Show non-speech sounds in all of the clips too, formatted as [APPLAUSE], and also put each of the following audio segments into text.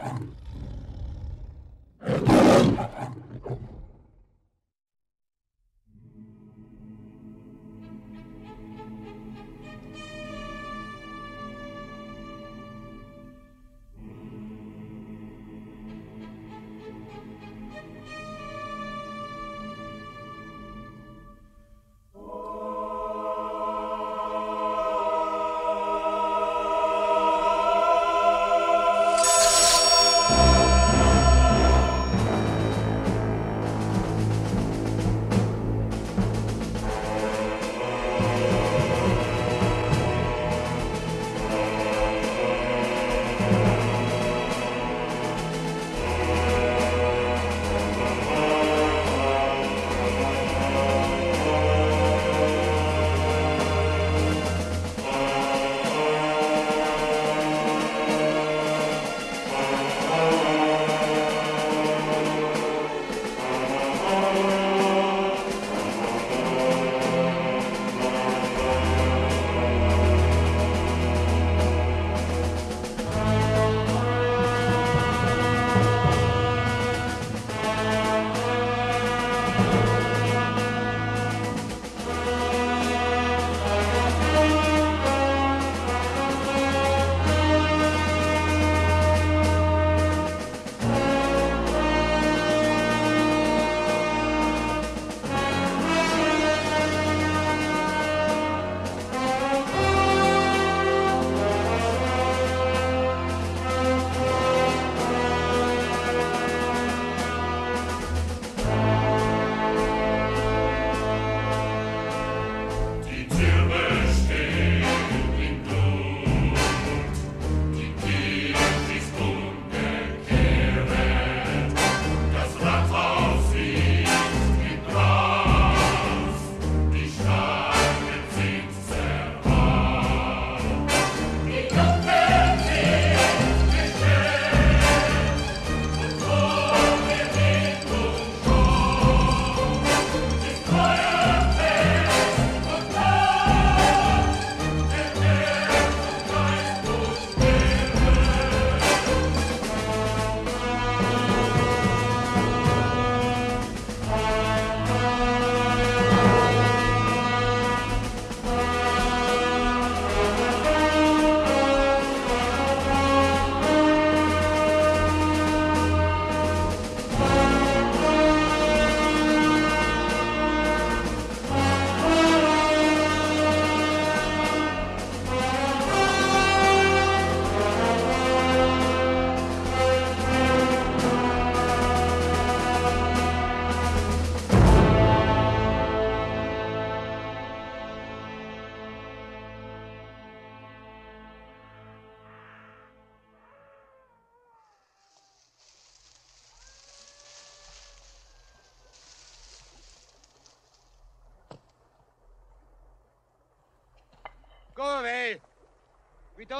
Go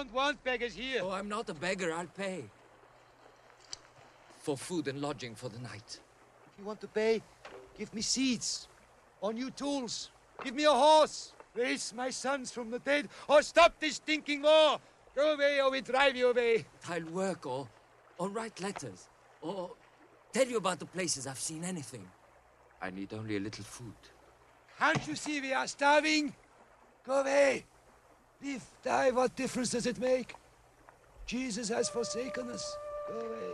don't want beggars here. Oh, I'm not a beggar. I'll pay. For food and lodging for the night. If you want to pay, give me seeds or new tools. Give me a horse. Raise my sons from the dead or stop this stinking war. Go away or we drive you away. I'll work or, or write letters or tell you about the places I've seen anything. I need only a little food. Can't you see we are starving? Go away. Live, die, what difference does it make? Jesus has forsaken us. Go away.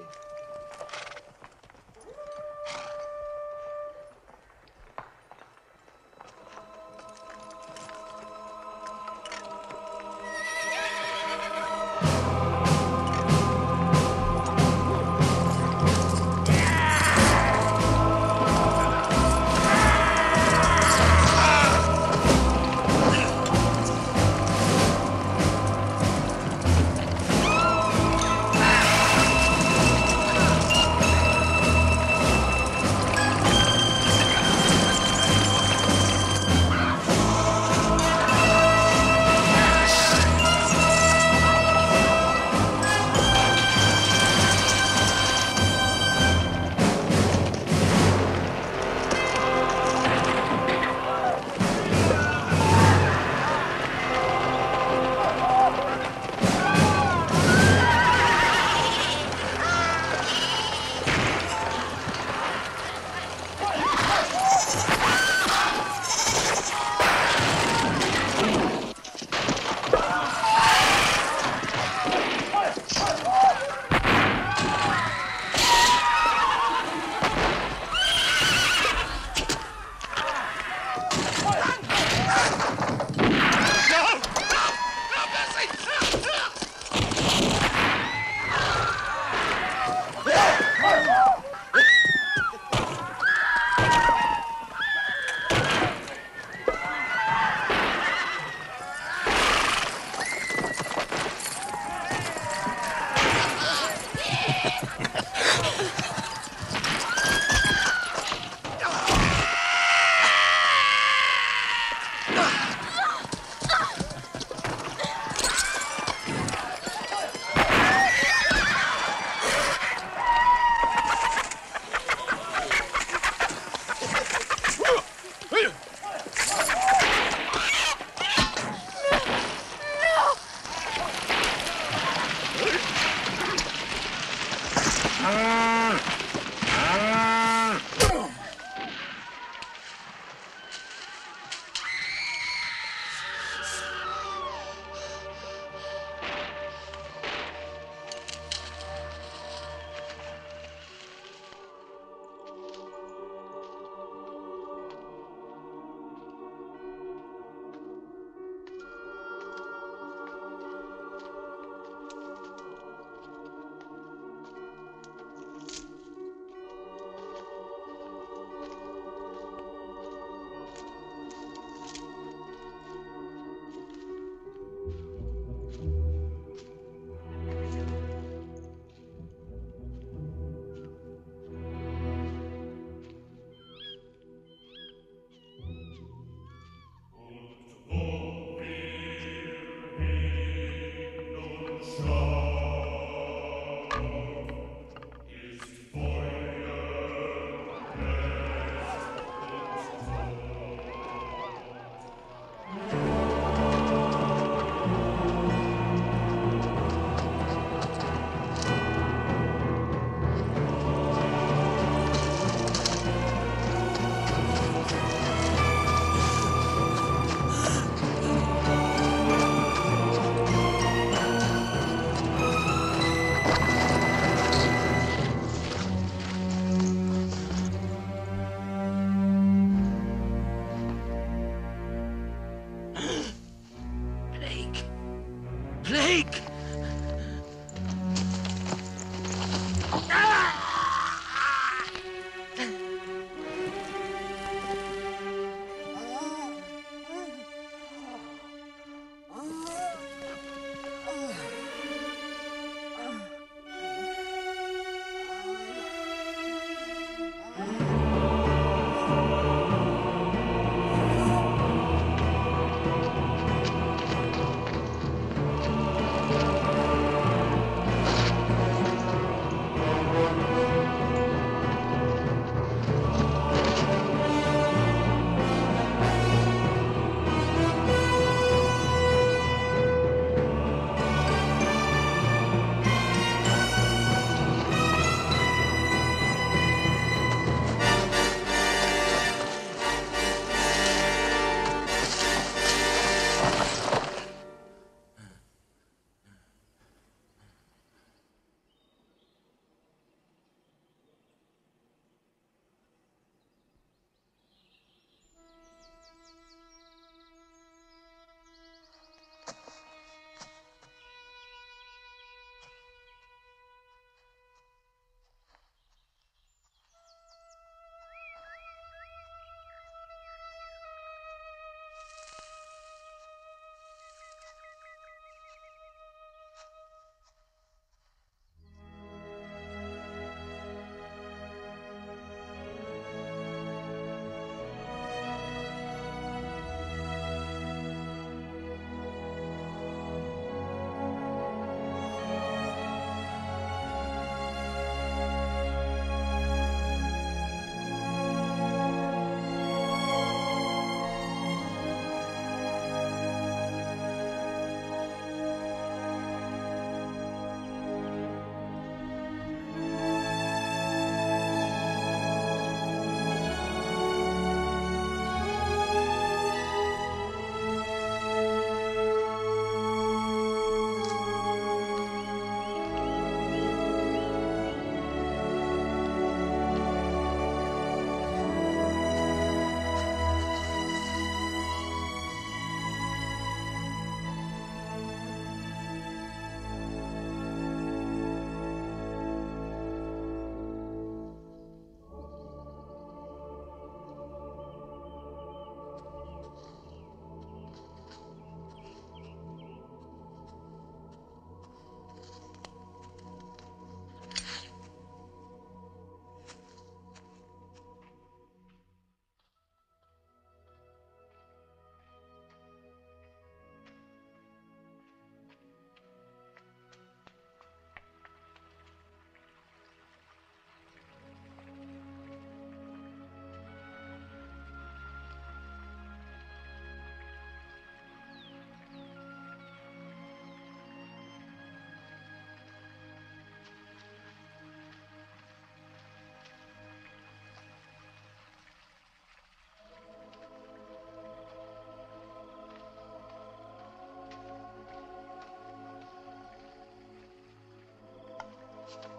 Plague!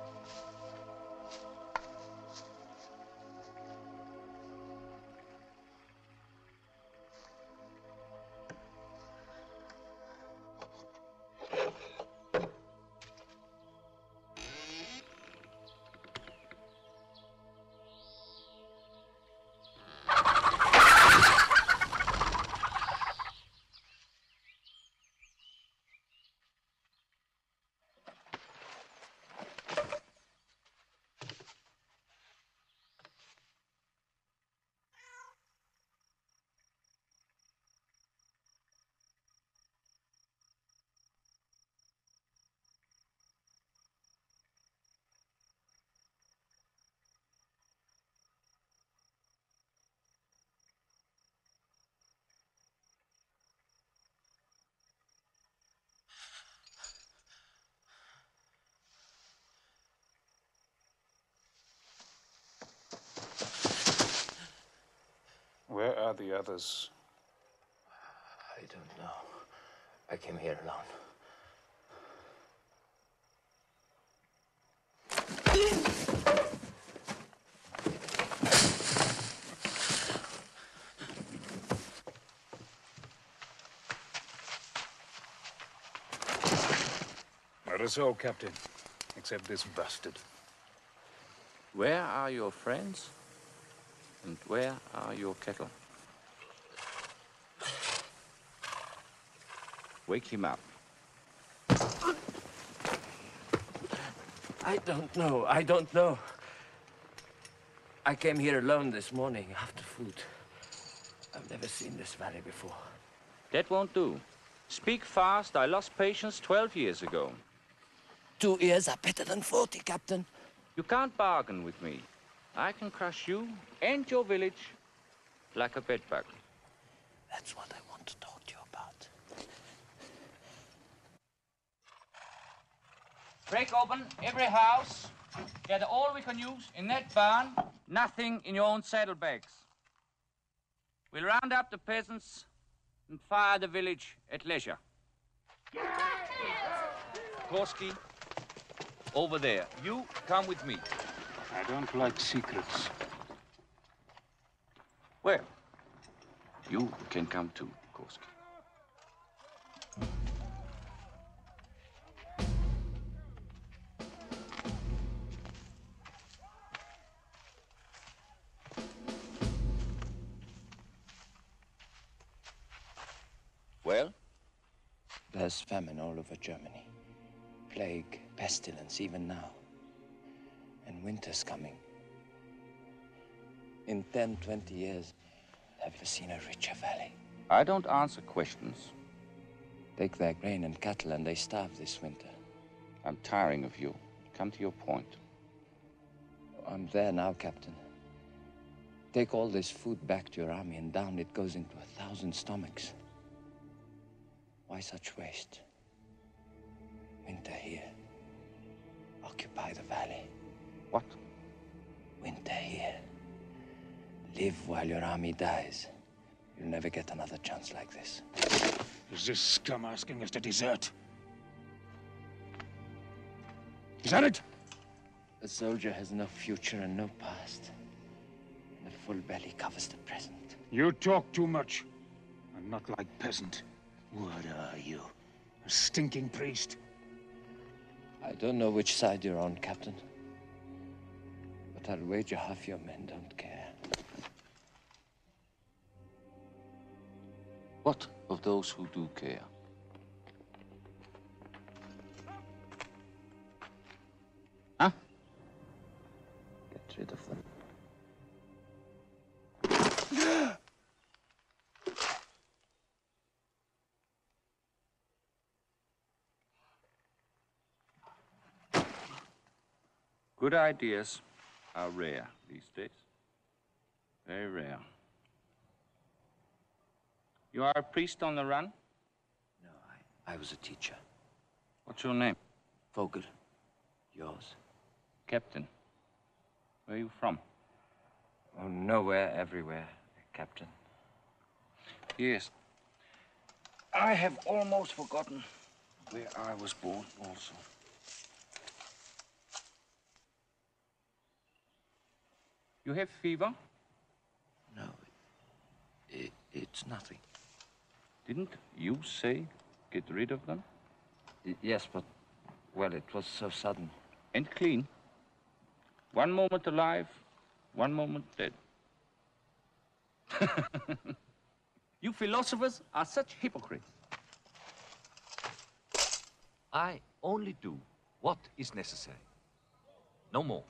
Where are the others? I don't know. I came here alone. That is all, Captain. Except this bastard. Where are your friends? And where are your cattle? Wake him up. I don't know. I don't know. I came here alone this morning after food. I've never seen this valley before. That won't do. Speak fast. I lost patience 12 years ago. Two ears are better than 40, Captain. You can't bargain with me. I can crush you and your village like a bedbug. That's what I want to talk to you about. Break open every house. Gather all we can use in that barn. Nothing in your own saddlebags. We'll round up the peasants and fire the village at leisure. Korsky, over there. You come with me. I don't like secrets. Well, you can come too, Korsky. Well, There's famine all over Germany. Plague, pestilence, even now. And winter's coming. In 10, 20 years, have you seen a richer valley? I don't answer questions. Take their grain and cattle and they starve this winter. I'm tiring of you. Come to your point. I'm there now, Captain. Take all this food back to your army and down it goes into a thousand stomachs. Why such waste? Winter here. Occupy the valley. What? Winter here. Live while your army dies. You'll never get another chance like this. Is this scum asking us to desert? Is that it? A soldier has no future and no past. And a full belly covers the present. You talk too much. I'm not like peasant. What are you? A stinking priest? I don't know which side you're on, Captain. But I'll wager half your men don't care. What of those who do care? Huh? Get rid of them. Good ideas are rare these days. Very rare. You are a priest on the run? No, I, I was a teacher. What's your name? Vogel. Yours? Captain. Where are you from? Oh, nowhere, everywhere, Captain. Yes. I have almost forgotten where I was born also. You have fever? No, it, it's nothing. Didn't you say get rid of them? Y- yes, but, well, it was so sudden. And clean. One moment alive, one moment dead. [LAUGHS] you philosophers are such hypocrites. I only do what is necessary. No more.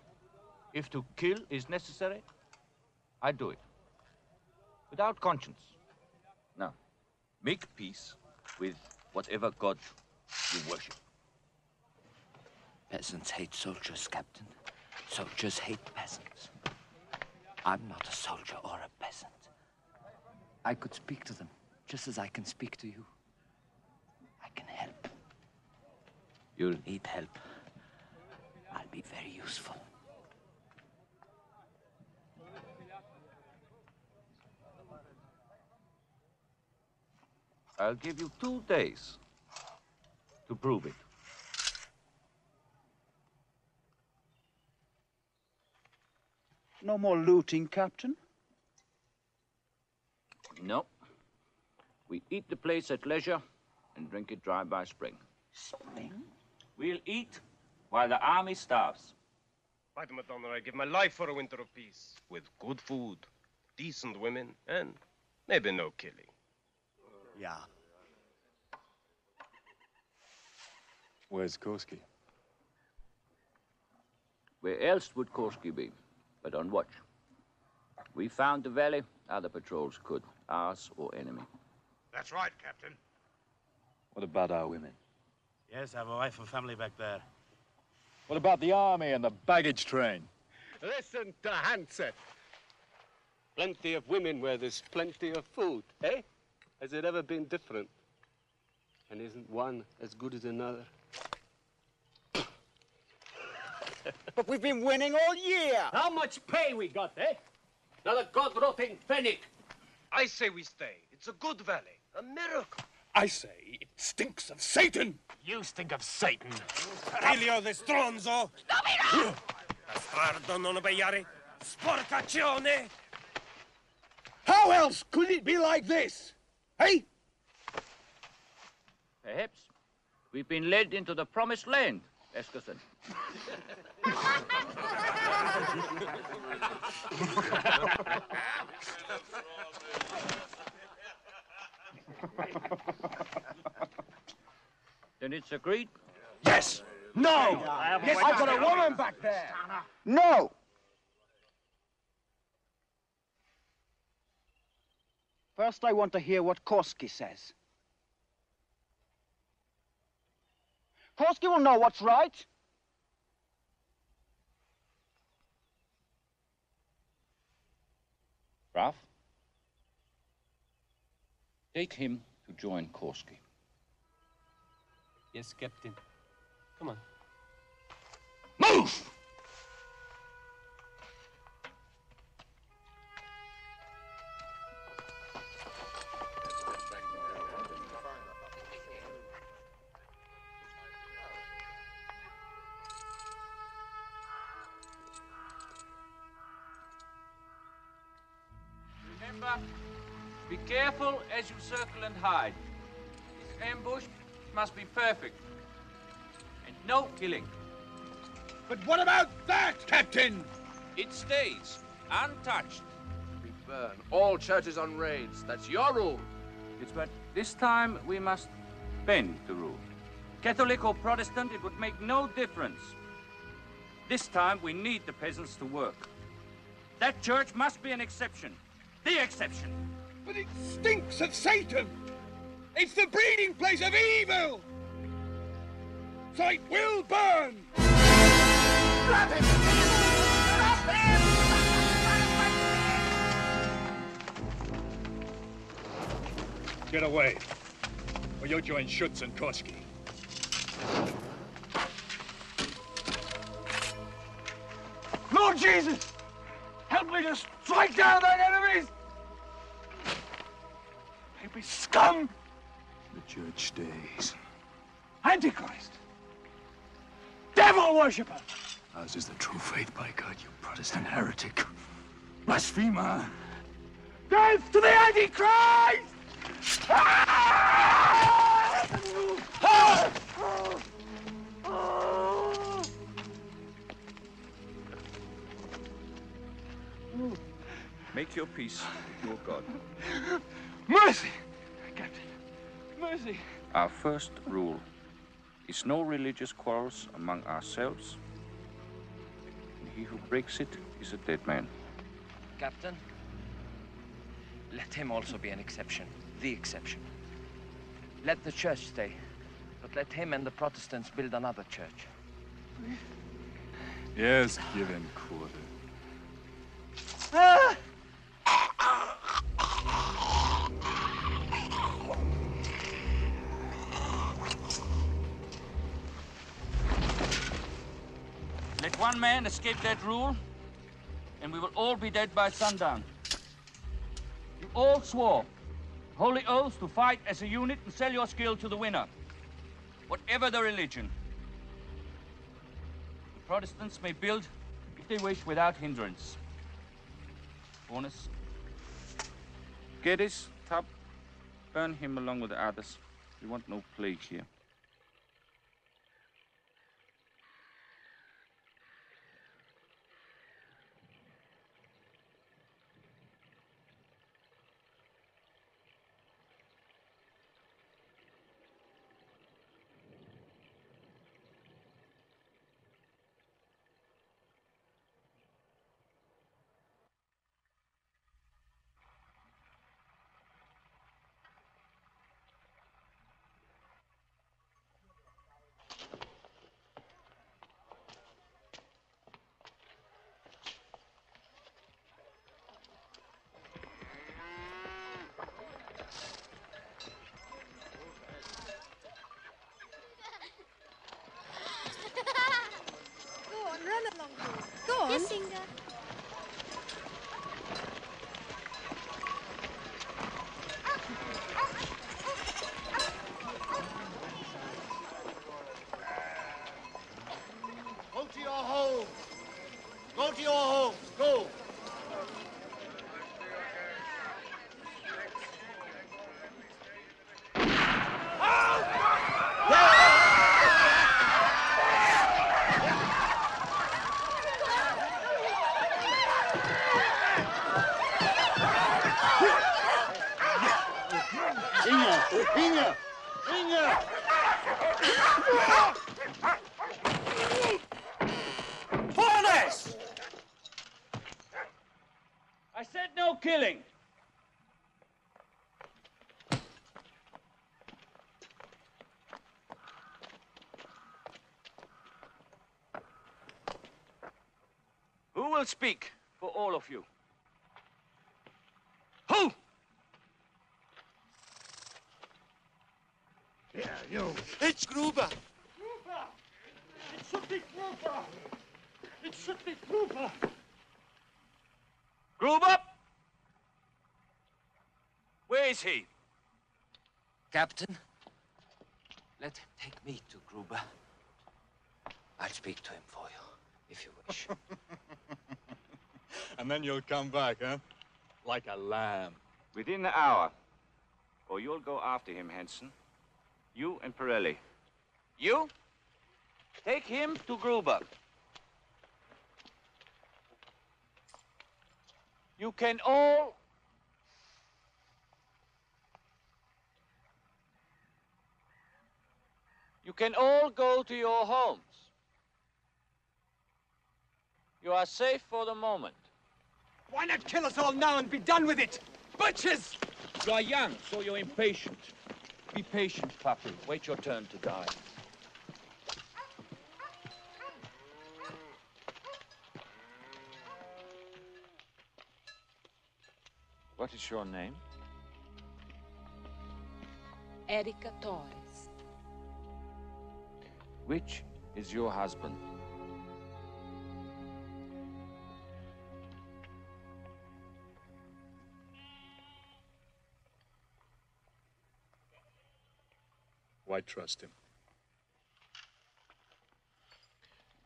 If to kill is necessary, I do it. Without conscience. Now, make peace with whatever god you worship. Peasants hate soldiers, Captain. Soldiers hate peasants. I'm not a soldier or a peasant. I could speak to them, just as I can speak to you. I can help. You'll need help. I'll be very useful. I'll give you two days to prove it. No more looting, Captain. No. We eat the place at leisure and drink it dry by spring. Spring? We'll eat while the army starves. By the Madonna, I'd give my life for a winter of peace. With good food, decent women, and maybe no killing. Yeah. Where's Korsky? Where else would Korsky be? But on watch. We found the valley, other patrols could, ours or enemy. That's right, Captain. What about our women? Yes, I have a wife and family back there. What about the army and the baggage train? Listen to Hansen. Plenty of women where there's plenty of food, eh? Has it ever been different? And isn't one as good as another? [COUGHS] But we've been winning all year. How much pay we got, eh? Another god-rotting pfennig. I say we stay. It's a good valley. A miracle. I say it stinks of Satan. You stink of Satan. Figlio di stronzo! Stamina! Bastardo non obbediare! Sporcazione! How else could it be like this? Hey? Perhaps we've been led into the promised land, Eskerson. then it's agreed. Yes. No. Yes, I've got a woman back there. No. First, I want to hear what Korsky says. Korsky will know what's right. Ralph? Take him to join Korsky. Yes, Captain. Come on. Move! Hide. This ambush must be perfect. And no killing. But what about that, Captain? It stays untouched. We burn all churches on raids. That's your rule. It's but this time we must bend the rule. Catholic or Protestant, it would make no difference. This time we need the peasants to work. That church must be an exception. The exception. But it stinks of Satan. It's the breeding place of evil. So it will burn. Get away, or you'll join Schutz and Korsky. Lord Jesus, help me to strike down thine enemies! They be scum! The church stays. Antichrist! Devil worshipper! Ours is the true faith, by God, you Protestant heretic. Blasphemer! Death to the Antichrist! Make your peace with your God. Mercy! Captain, mercy! Our first rule is no religious quarrels among ourselves. And he who breaks it is a dead man. Captain, let him also be an exception. The exception. Let the church stay, but let him and the Protestants build another church. Yes, give him quarter. Let one man escape that rule, and we will all be dead by sundown. You all swore holy oaths to fight as a unit and sell your skill to the winner, whatever the religion. The Protestants may build, if they wish, without hindrance. Bonus. Geddes, Tubb, burn him along with the others. We want no plague here. Will speak for all of you? Who? Yeah, you. It's Gruber. Gruber! It should be Gruber! It should be Gruber! Gruber? Where is he? Captain, let him take me to Gruber. I'll speak to him for you, if you wish. And then you'll come back, huh? Like a lamb. Within the hour. Or you'll go after him, Hansen. You and Pirelli. You? Take him to Gruber. You can all You can all go to your homes. You are safe for the moment. Why not kill us all now and be done with it? Butchers! You are young, so you're impatient. Be patient, puppy. Wait your turn to die. What is your name? Erika Torres. Which is your husband? Why trust him?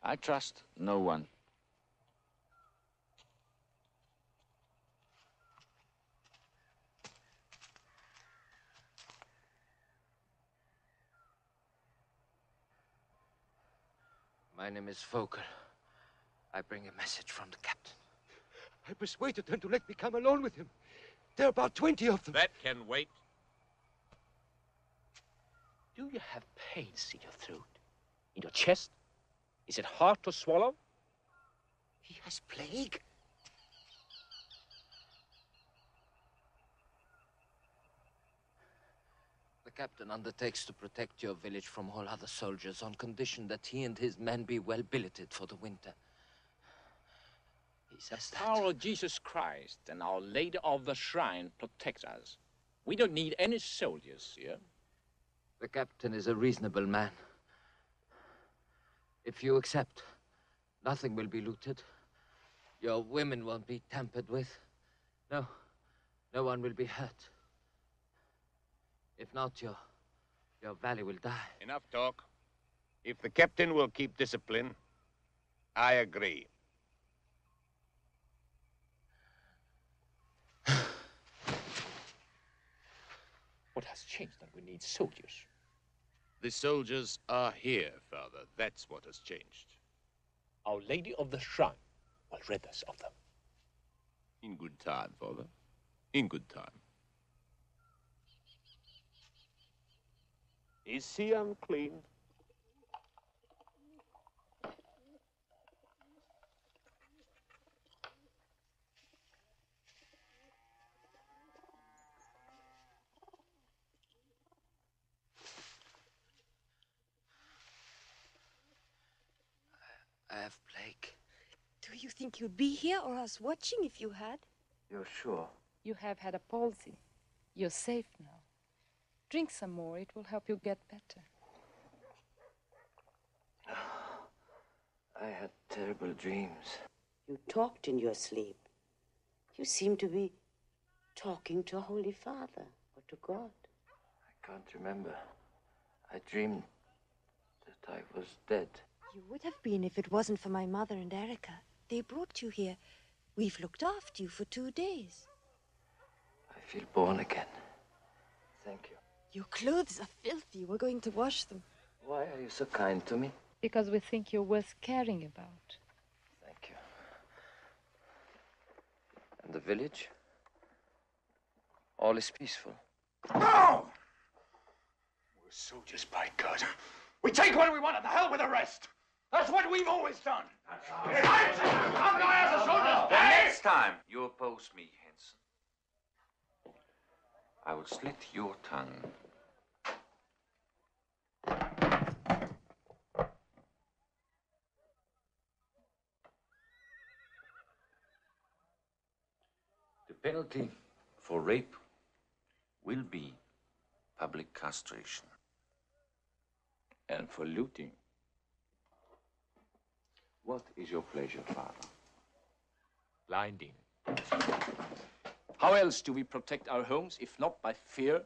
I trust no one. My name is Vogel. I bring a message from the captain. I persuaded them to let me come alone with him. There are about 20 of them. That can wait. Do you have pains in your throat? In your chest? Is it hard to swallow? He has plague. The captain undertakes to protect your village from all other soldiers on condition that he and his men be well billeted for the winter. He says that. Our Lord Jesus Christ and Our Lady of the Shrine protect us. We don't need any soldiers here. The captain is a reasonable man. If you accept, nothing will be looted. Your women won't be tampered with. No, no one will be hurt. If not, your, your valley will die. Enough talk. If the captain will keep discipline, I agree. [SIGHS] What has changed that we need soldiers? The soldiers are here, Father. That's what has changed. Our Lady of the Shrine will rid us of them. In good time, Father. In good time. Is he unclean? Have plague. Do you think you'd be here or us watching if you had? You're sure? You have had a palsy. You're safe now. Drink some more. It will help you get better. [SIGHS] I had terrible dreams. You talked in your sleep. You seem to be talking to Holy Father or to God. I can't remember. I dreamed that I was dead. You would have been if it wasn't for my mother and Erica. They brought you here. We've looked after you for two days. I feel born again. Thank you. Your clothes are filthy. We're going to wash them. Why are you so kind to me? Because we think you're worth caring about. Thank you. And the village? All is peaceful. No! We're soldiers, by God. We take what we want and the hell with the rest. That's what we've always done. I'm going as a soldier. The next time you oppose me, Henson, I will slit your tongue. The penalty for rape will be public castration. And for looting. What is your pleasure, Father? Blinding. How else do we protect our homes if not by fear?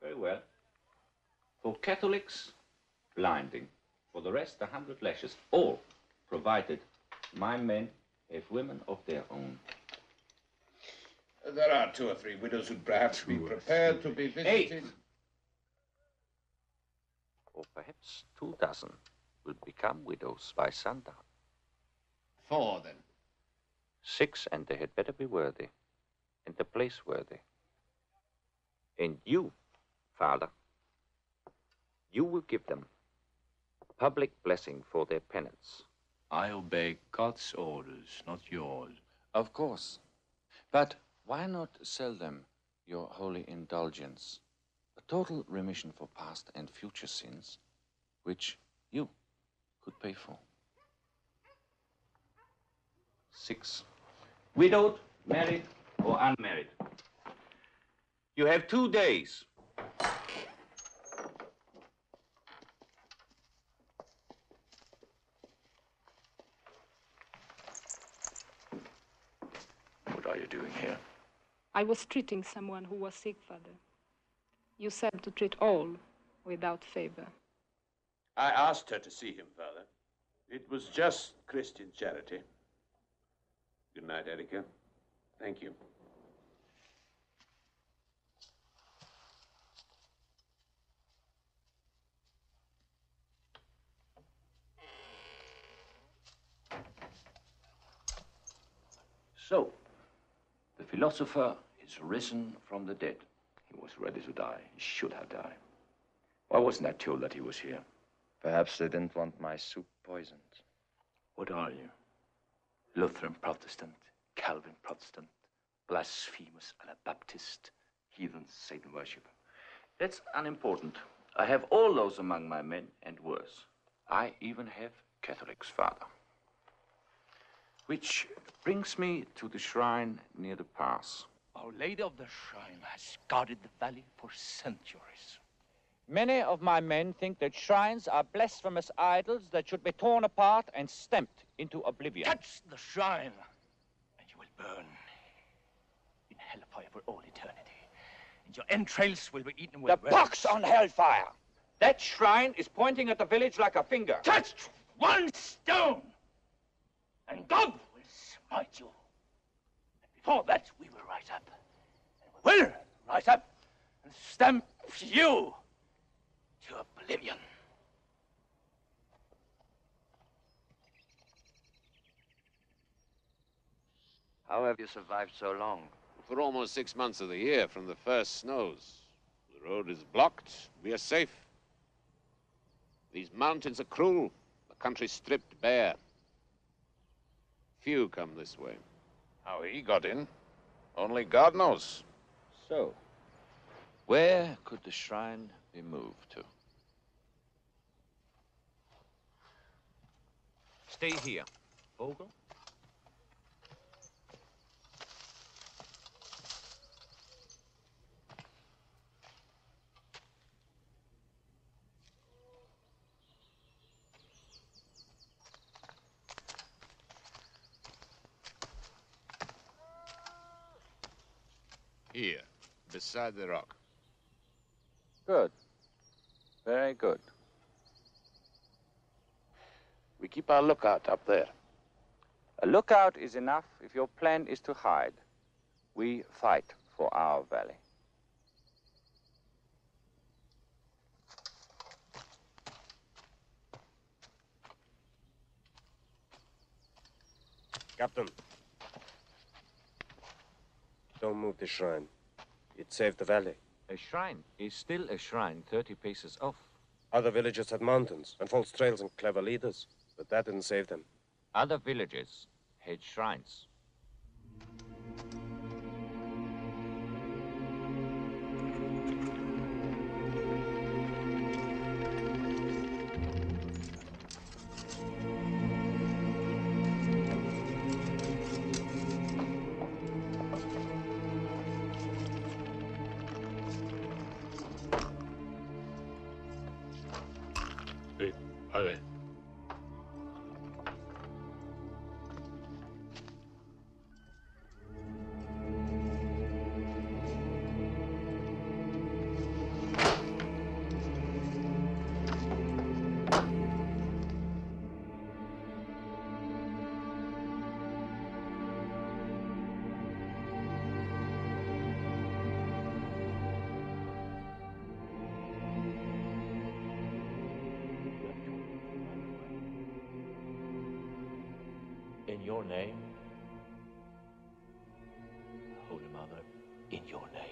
Very well. For Catholics, blinding. For the rest, a hundred lashes. All provided my men have women of their own. There are two or three widows who'd perhaps be prepared to be visited. Eight. Or perhaps two dozen will become widows by sundown. Four, then. Six, and they had better be worthy, and the place worthy. And you, Father, you will give them public blessing for their penance. I obey God's orders, not yours. Of course. But why not sell them your holy indulgence? A total remission for past and future sins, which you could pay for. Six. Widowed, married, or unmarried. You have two days. What are you doing here? I was treating someone who was sick, Father. You said to treat all without favor. I asked her to see him, Father. It was just Christian charity. Good night, Erica. Thank you. So, the philosopher is risen from the dead. He was ready to die. He should have died. Why wasn't I told that he was here? Perhaps they didn't want my soup poisoned. What are you? Lutheran Protestant, Calvin Protestant, blasphemous Anabaptist, heathen Satan worshipper. That's unimportant. I have all those among my men and worse. I even have Catholics, Father. Which brings me to the shrine near the pass. Our Lady of the Shrine has guarded the valley for centuries. Many of my men think that shrines are blasphemous idols that should be torn apart and stamped into oblivion. Touch the shrine, and you will burn in hellfire for all eternity. And your entrails will be eaten with The pox on hellfire! That shrine is pointing at the village like a finger. Touch one stone, and God will smite you. And before that, we will rise up. And we will rise up and stamp you oblivion. How have you survived so long? For almost six months of the year from the first snows. The road is blocked. We are safe. These mountains are cruel. The country stripped bare. Few come this way. How he got in, only God knows. So, where could the shrine be moved to? Stay here. Vogel? Here, beside the rock. Good. Very good. We keep our lookout up there. A lookout is enough if your plan is to hide. We fight for our valley. Captain. Don't move the shrine. It saved the valley. A shrine is still a shrine 30 paces off. Other villages had mountains and false trails and clever leaders, but that didn't save them. Other villages had shrines. In your name, Holy Mother, in your name.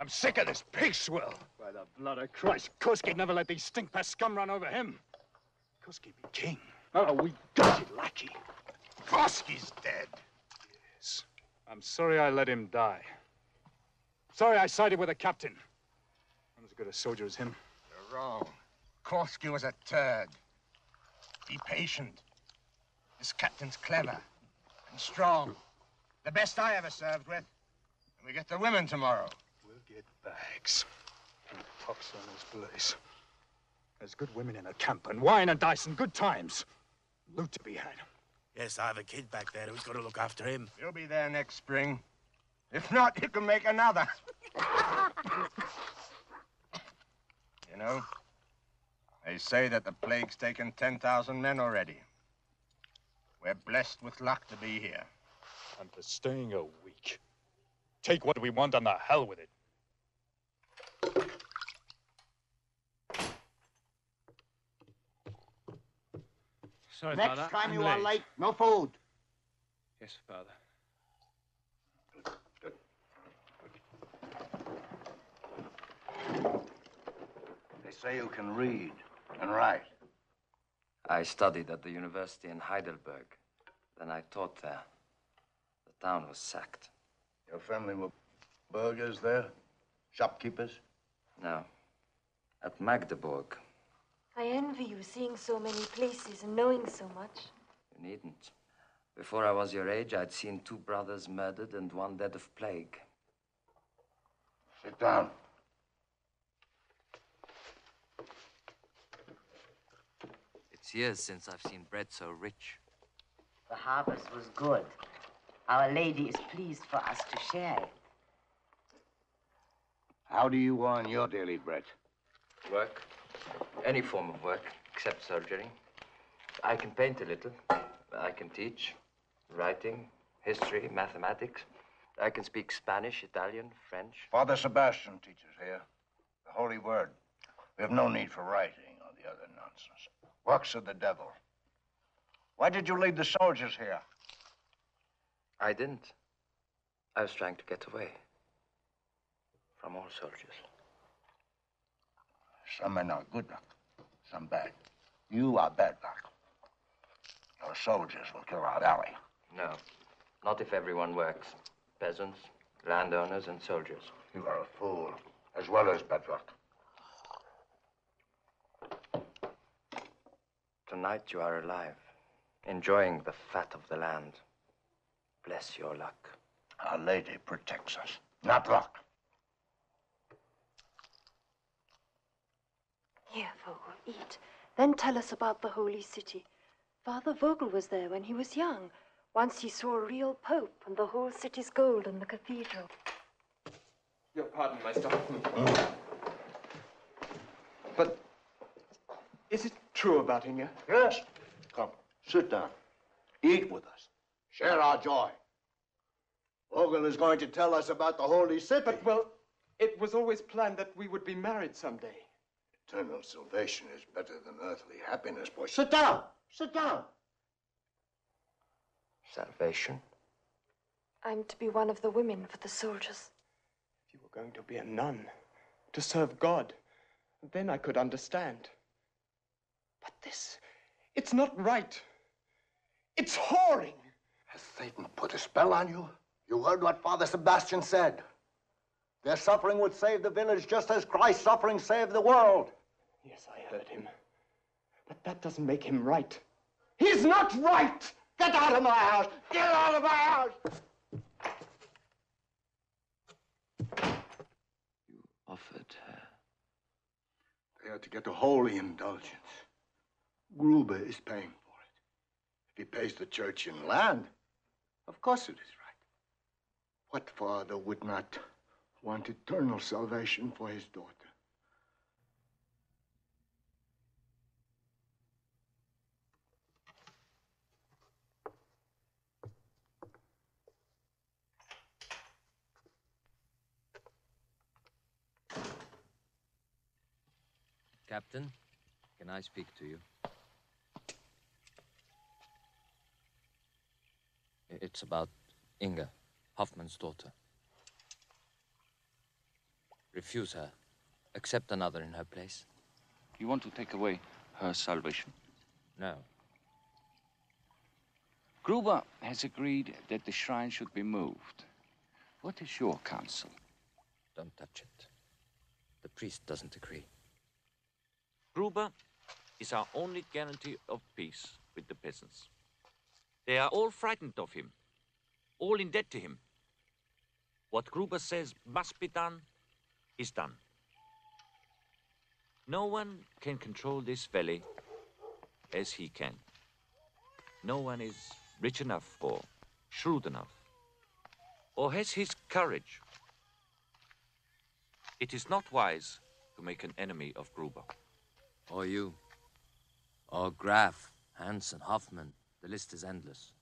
I'm sick of this pig swill. By the blood of Christ, Kurski never let these stink-pest scum run over him. Kurski be king. Oh, we dirty lackey. Kurski's dead. Yes. I'm sorry I let him die. Sorry I sided with the captain. I'm as good a soldier as him. You're wrong. Korsky was a turd. Be patient. This captain's clever and strong. The best I ever served with. And we get the women tomorrow. We'll get bags. And pox on this place. There's good women in a camp, and wine and dice and good times. Loot to be had. Yes, I have a kid back there who's got to look after him. You'll be there next spring. If not, you can make another. you know, they say that the plague's taken 10,000 men already. We're blessed with luck to be here. And for staying a week. Take what we want and the hell with it. Sorry, Next Father. time I'm you are late. late, no food. Yes, Father. Say you can read and write. I studied at the university in Heidelberg. Then I taught there. The town was sacked. Your family were burghers there? Shopkeepers? No. At Magdeburg. I envy you seeing so many places and knowing so much. You needn't. Before I was your age, I'd seen two brothers murdered and one dead of plague. Sit down. It's years since I've seen bread so rich. The harvest was good. Our Lady is pleased for us to share it. How do you earn your daily bread? Work. Any form of work, except surgery. I can paint a little. I can teach. Writing, history, mathematics. I can speak Spanish, Italian, French. Father Sebastian teaches here. The Holy Word. We have no need for writing or the other nonsense. Works of the devil. Why did you lead the soldiers here? I didn't. I was trying to get away. From all soldiers. Some men are good luck, some bad. You are bad luck. Your soldiers will kill our valley. No. Not if everyone works. Peasants, landowners, and soldiers. You are a fool, as well as bad luck. Tonight you are alive, enjoying the fat of the land. Bless your luck. Our Lady protects us, not luck. Here, Vogel, eat. Then tell us about the holy city. Father Vogel was there when he was young. Once he saw a real pope and the whole city's gold in the cathedral. Your pardon, Meister Hoffman. Mm. But is it true about Inge? Yes. Come, sit down. Eat with us. Share our joy. Vogel is going to tell us about the holy city. But, well, it was always planned that we would be married someday. Eternal salvation is better than earthly happiness, boy. Sit down. Sit down. Salvation? I'm to be one of the women for the soldiers. If you were going to be a nun, to serve God, then I could understand. But this, it's not right. It's whoring. Has Satan put a spell on you? You heard what Father Sebastian said. Their suffering would save the village just as Christ's suffering saved the world. Yes, I heard him. But that doesn't make him right. He's not right! Get out of my house! Get out of my house! You offered her. They are to get a holy indulgence. Gruber is paying for it. If he pays the church in land, of course it is right. What father would not want eternal salvation for his daughter? Captain, can I speak to you? It's about Inge, Hoffman's daughter. Refuse her. Accept another in her place. You want to take away her salvation? No. Gruber has agreed that the shrine should be moved. What is your counsel? Don't touch it. The priest doesn't agree. Gruber is our only guarantee of peace with the peasants. They are all frightened of him, all in debt to him. What Gruber says must be done is done. No one can control this valley as he can. No one is rich enough or shrewd enough or has his courage. It is not wise to make an enemy of Gruber. Or you. Or Graf, Hansen, Hoffman. The list is endless.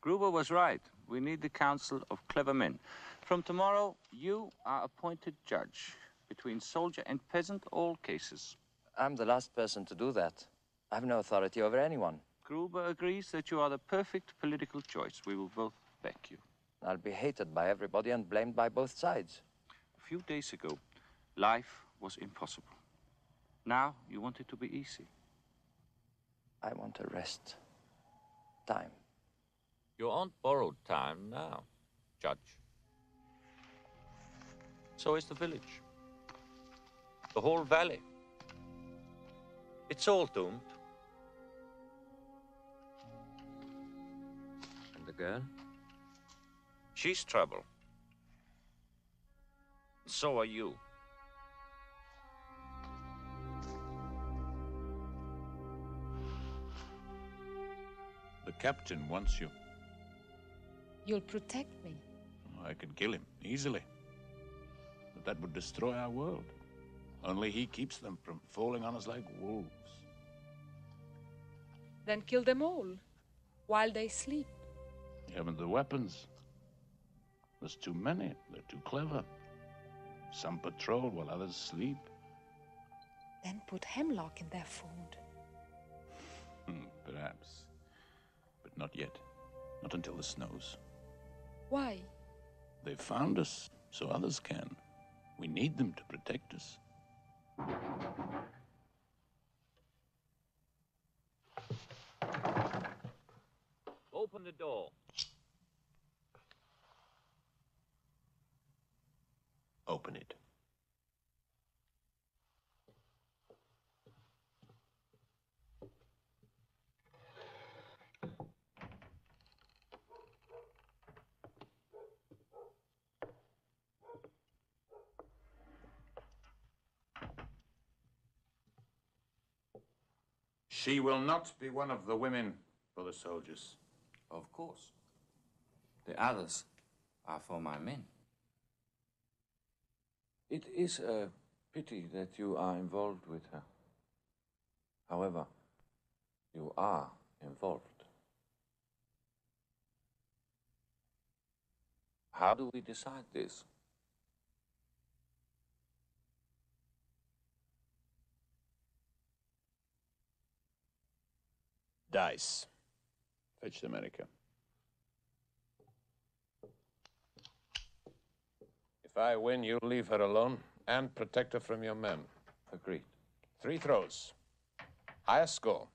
Gruber was right. We need the counsel of clever men. From tomorrow, you are appointed judge between soldier and peasant, all cases. I'm the last person to do that. I have no authority over anyone. Gruber agrees that you are the perfect political choice. We will both back you. I'll be hated by everybody and blamed by both sides. A few days ago, life was impossible. Now you want it to be easy. I want a rest. Time. You're on borrowed time now, Judge. So is the village. The whole valley. It's all doomed. And the girl? She's trouble. So are you. Captain wants you. You'll protect me. I could kill him easily. But that would destroy our world. Only he keeps them from falling on us like wolves. Then kill them all while they sleep. You haven't the weapons. There's too many. They're too clever. Some patrol while others sleep. Then put hemlock in their food. Hmm, perhaps. But not yet. Not until the snows. Why? They've found us, so others can. We need them to protect us. Open the door. Open it. She will not be one of the women for the soldiers. Of course. The others are for my men. It is a pity that you are involved with her. However, you are involved. How do we decide this? Dice. Fetch them, Erica. If I win, you'll leave her alone and protect her from your men. Agreed. Three throws. Highest score.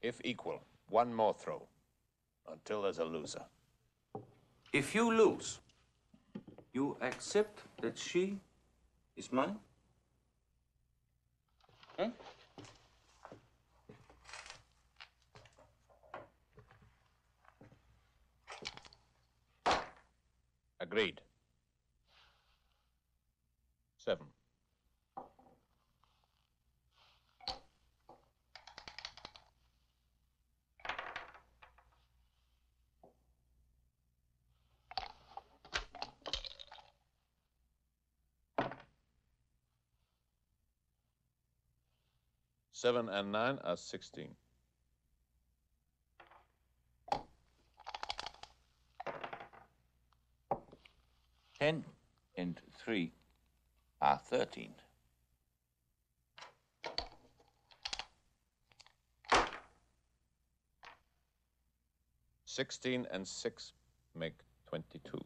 If equal, one more throw. Until there's a loser. If you lose, you accept that she is mine? Huh? Agreed. Seven. Seven and nine are sixteen. Ten and three are thirteen. Sixteen and six make twenty-two.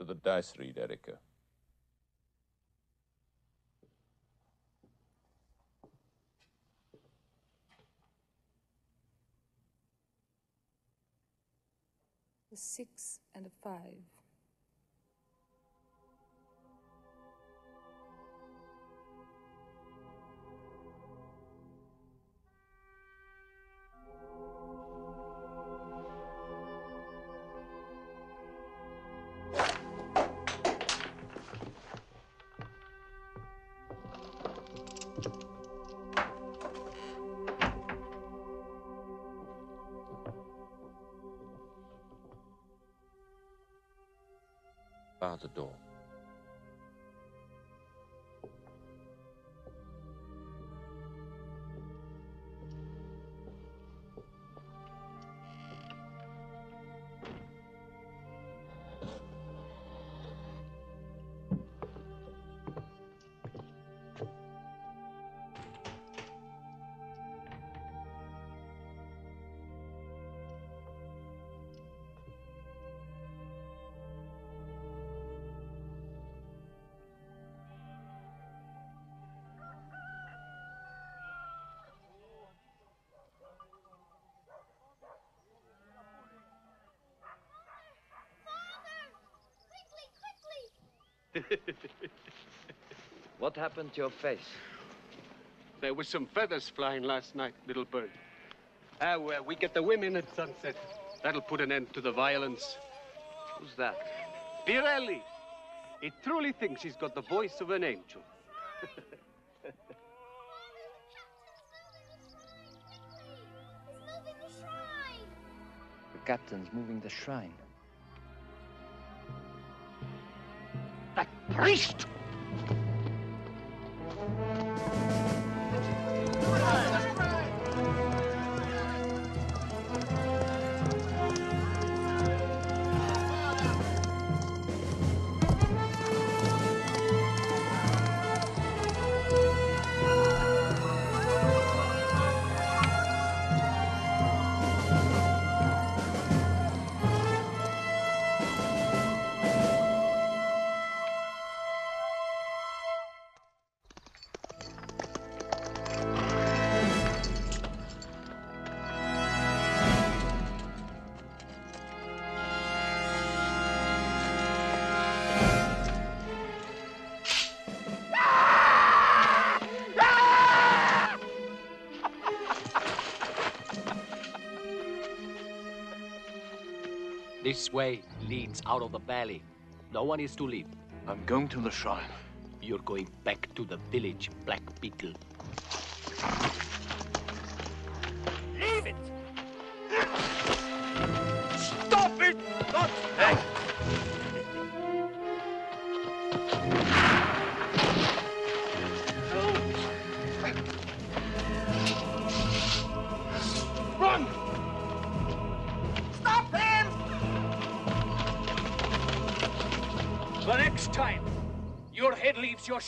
Do the dice read, Erica? A six and a five. The door. [LAUGHS] what happened to your face? There were some feathers flying last night, little bird. Ah, well, we get the women at sunset. That'll put an end to the violence. Who's that? Pirelli. He truly thinks he's got the voice of an angel. [LAUGHS] The captain's moving the shrine. That This way leads out of the valley. No one is to leave. I'm going to the shrine. You're going back to the village, Black Beetle.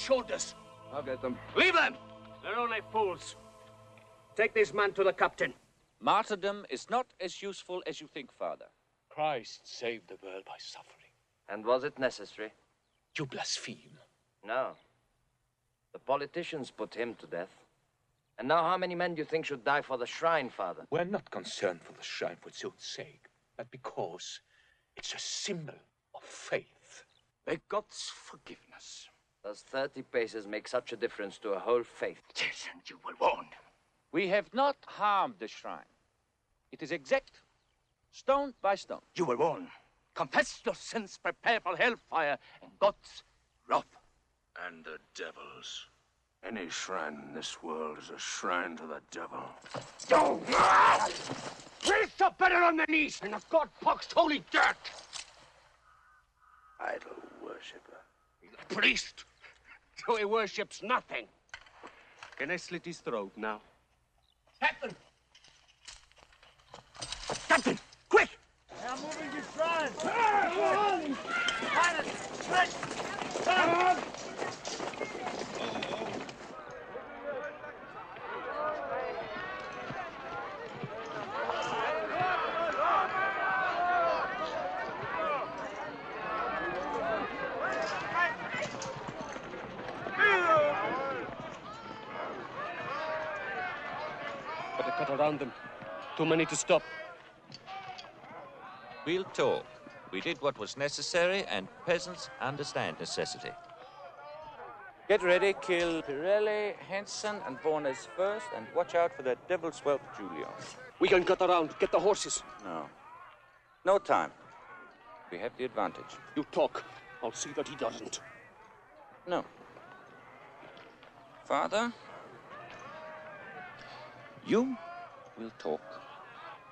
Shoulders. I'll get them. Leave them! They're only fools. Take this man to the captain. Martyrdom is not as useful as you think, Father. Christ saved the world by suffering. And was it necessary? You blaspheme. No. The politicians put him to death. And now how many men do you think should die for the shrine, Father? We're not concerned for the shrine for its own sake, but because it's a symbol of faith. May God's forgiveness. Does 30 paces make such a difference to a whole faith? Yes, and you were warned. We have not harmed the shrine. It is exact, stone by stone. You were warned. Confess your sins, prepare for hellfire and God's wrath. And the devil's. Any shrine in this world is a shrine to the devil. No! Priests are better on their knees than a God-poxed holy dirt! Idol worshipper. He's priest, so he worships nothing. Can I slit his throat now? Captain! Captain, quick! They are moving the shrine! Come on! Around them. Too many to stop. We'll talk. We did what was necessary, and peasants understand necessity. Get ready, kill Pirelli, Hansen, and Bornes first, and watch out for that devil's whelp, Julio. We can cut around. Get the horses. No. No time. We have the advantage. You talk. I'll see that he doesn't. No. Father, you will talk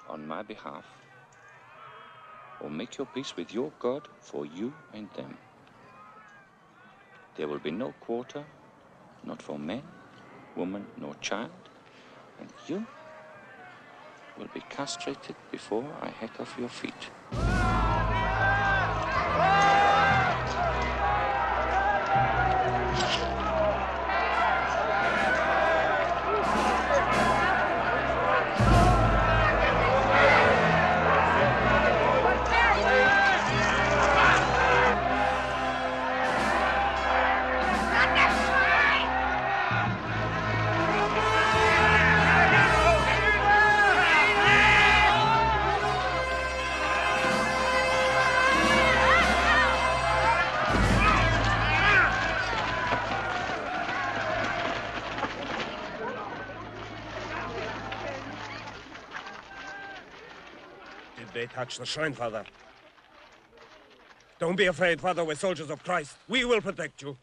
on my behalf or make your peace with your God for you and them. There will be no quarter, not for man, woman, nor child, and you will be castrated before I hack off your feet. Did the shrine, Father? Don't be afraid, Father. We're soldiers of Christ. We will protect you.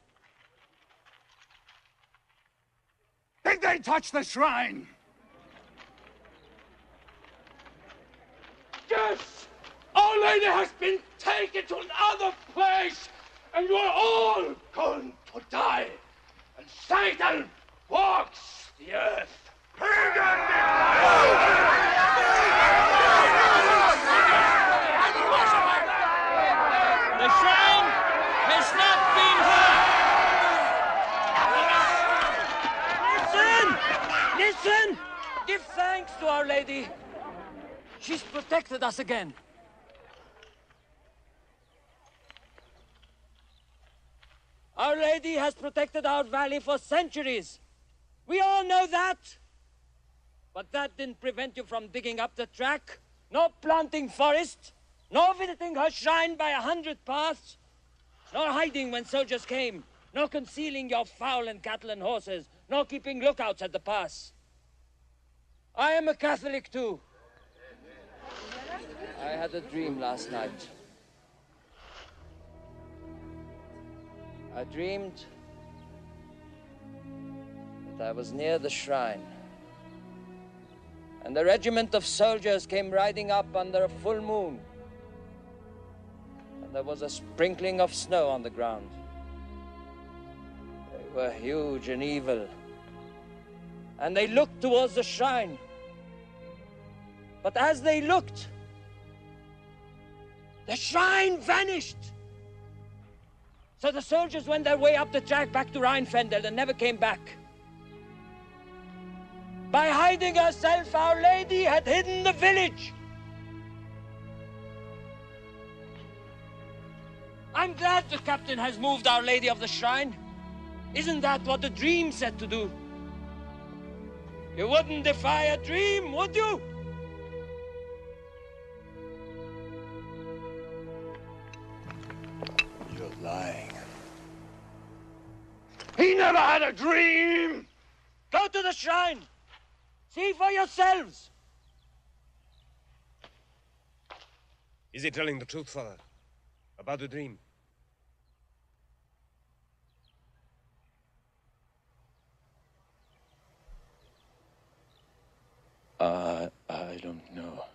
Did they touch the shrine? Yes! Our Lady has been taken to another place, and you are all going to die. And Satan walks the earth. The shrine has not been Listen! Listen! Give thanks to Our Lady. She's protected us again. Our Lady has protected our valley for centuries. We all know that. But that didn't prevent you from digging up the track, nor planting forest, nor visiting her shrine by a hundred paths, nor hiding when soldiers came, nor concealing your fowl and cattle and horses, nor keeping lookouts at the pass. I am a Catholic too. I had a dream last night. I dreamed that I was near the shrine. And a regiment of soldiers came riding up under a full moon. And there was a sprinkling of snow on the ground. They were huge and evil. And they looked towards the shrine. But as they looked, the shrine vanished. So the soldiers went their way up the track back to Rheinfendel and never came back. By hiding herself, Our Lady had hidden the village. I'm glad the captain has moved Our Lady of the Shrine. Isn't that what the dream said to do? You wouldn't defy a dream, would you? You're lying. He never had a dream! Go to the shrine! See for yourselves! Is he telling the truth, Father? About the dream? Uh, I don't know.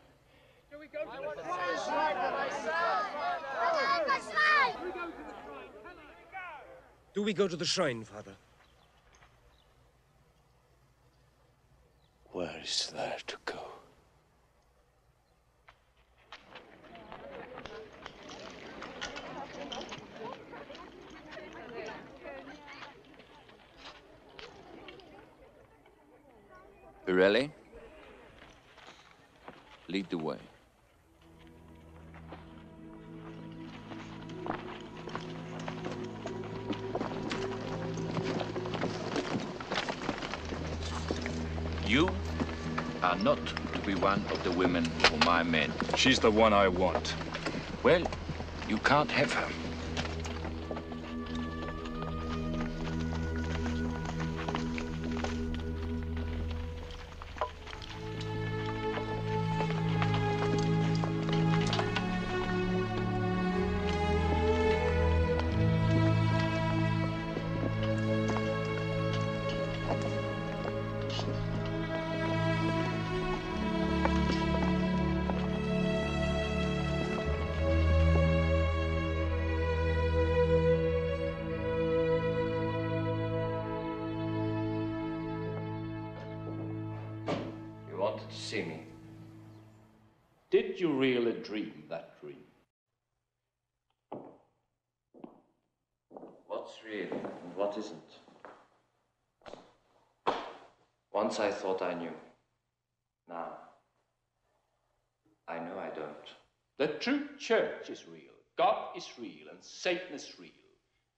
Do we go to the shrine, Father? Where is there to go? Pirelli, lead the way. You are not to be one of the women for my men. She's the one I want. Well, you can't have her. Thought I knew. Now, I know I don't. The true church is real, God is real, and Satan is real.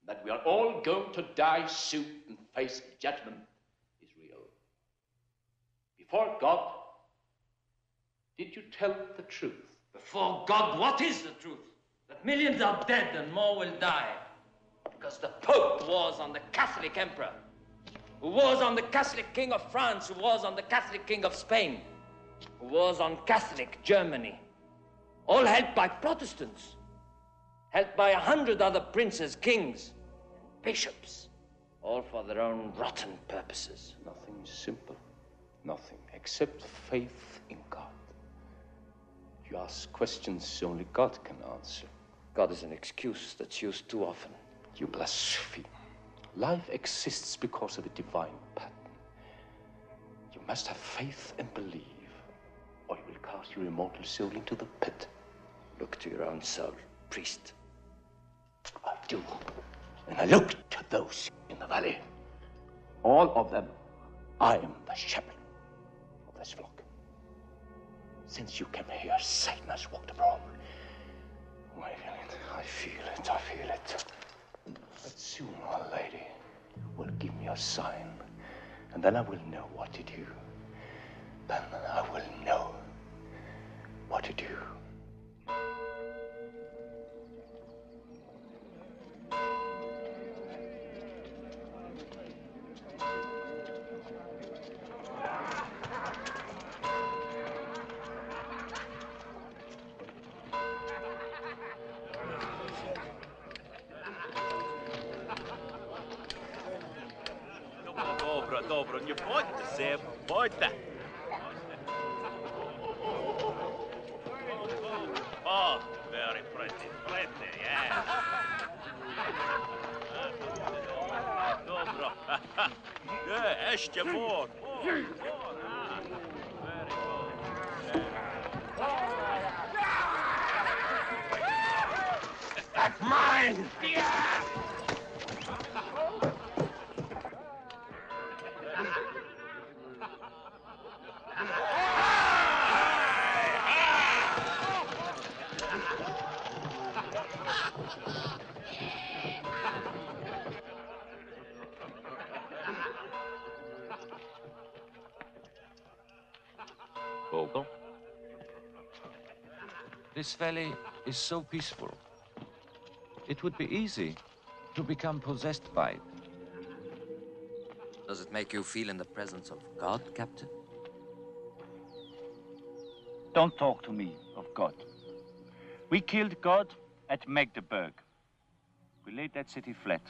That we are all going to die soon and face judgment is real. Before God, did you tell the truth? Before God, what is the truth? That millions are dead and more will die. Because the Pope wars on the Catholic Emperor, who wars on the Catholic King of France, who wars on the Catholic King of Spain, who wars on Catholic Germany. All helped by Protestants, helped by a hundred other princes, kings, bishops, all for their own rotten purposes. Nothing simple. Nothing except faith in God. You ask questions only God can answer. God is an excuse that's used too often. You blaspheme. Life exists because of a divine pattern. You must have faith and believe, or you will cast your immortal soul into the pit. Look to your own soul, priest. I do. And I look to those in the valley. All of them. I am the shepherd of this flock. Since you came here, Satan has walked abroad. I feel it. I feel it. I feel it. But soon, Our Lady will give me a sign, and then I will know what to do. Then I will know what to do. Dobro, dobro, nie bądźcie se, bądźcie. Oh, very pretty, pretty, yeah. Dobro. Yeah, jeszcze more, more, more. ah. Very That's mine! Yeah! Valley is so peaceful. It would be easy to become possessed by it. Does it make you feel in the presence of God, Captain? Don't talk to me of God. We killed God at Magdeburg. We laid that city flat.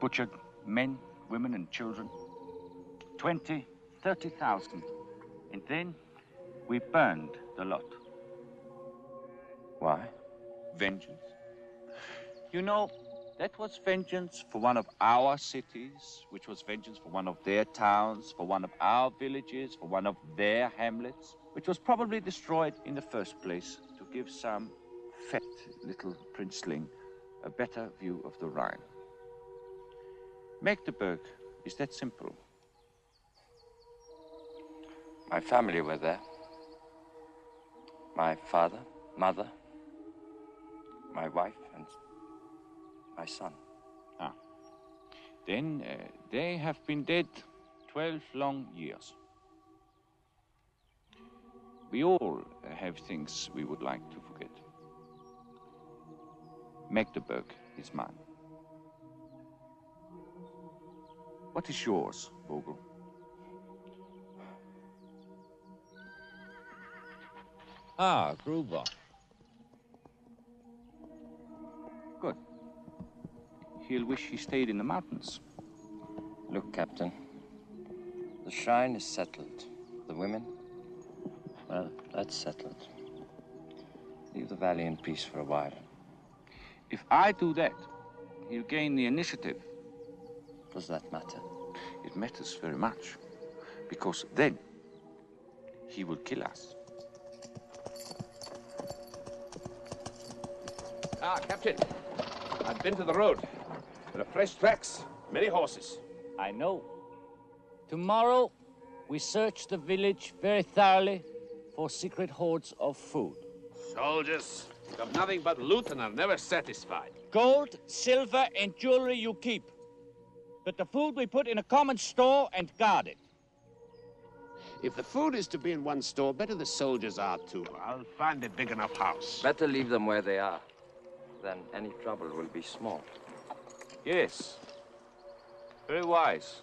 Butchered men, women, and children. Twenty, thirty thousand. And then we burned the lot. Vengeance. You know, that was vengeance for one of our cities, which was vengeance for one of their towns, for one of our villages, for one of their hamlets, which was probably destroyed in the first place to give some fat little princeling a better view of the Rhine. Magdeburg is that simple. My family were there. My father, mother, my wife, and my son. Ah. Then uh, they have been dead 12 long years. We all have things we would like to forget. Magdeburg is mine. What is yours, Vogel? Ah, Gruber. He'll wish he stayed in the mountains. Look, Captain. The shrine is settled. The women? Well, that's settled. Leave the valley in peace for a while. If I do that, he'll gain the initiative. Does that matter? It matters very much. Because then he will kill us. Ah, Captain. I've been to the road. There are fresh tracks, many horses. I know. Tomorrow, we search the village very thoroughly for secret hoards of food. Soldiers you have nothing but loot and are never satisfied. Gold, silver, and jewelry you keep. But the food we put in a common store and guard it. If the food is to be in one store, better the soldiers are too. I'll find a big enough house. Better leave them where they are. Then any trouble will be small. Yes. Very wise.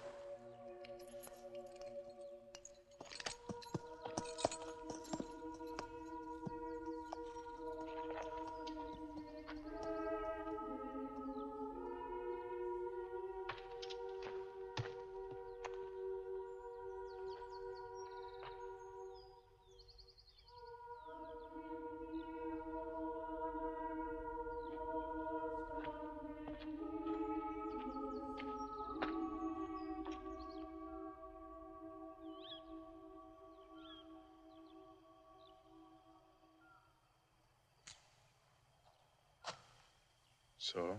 So?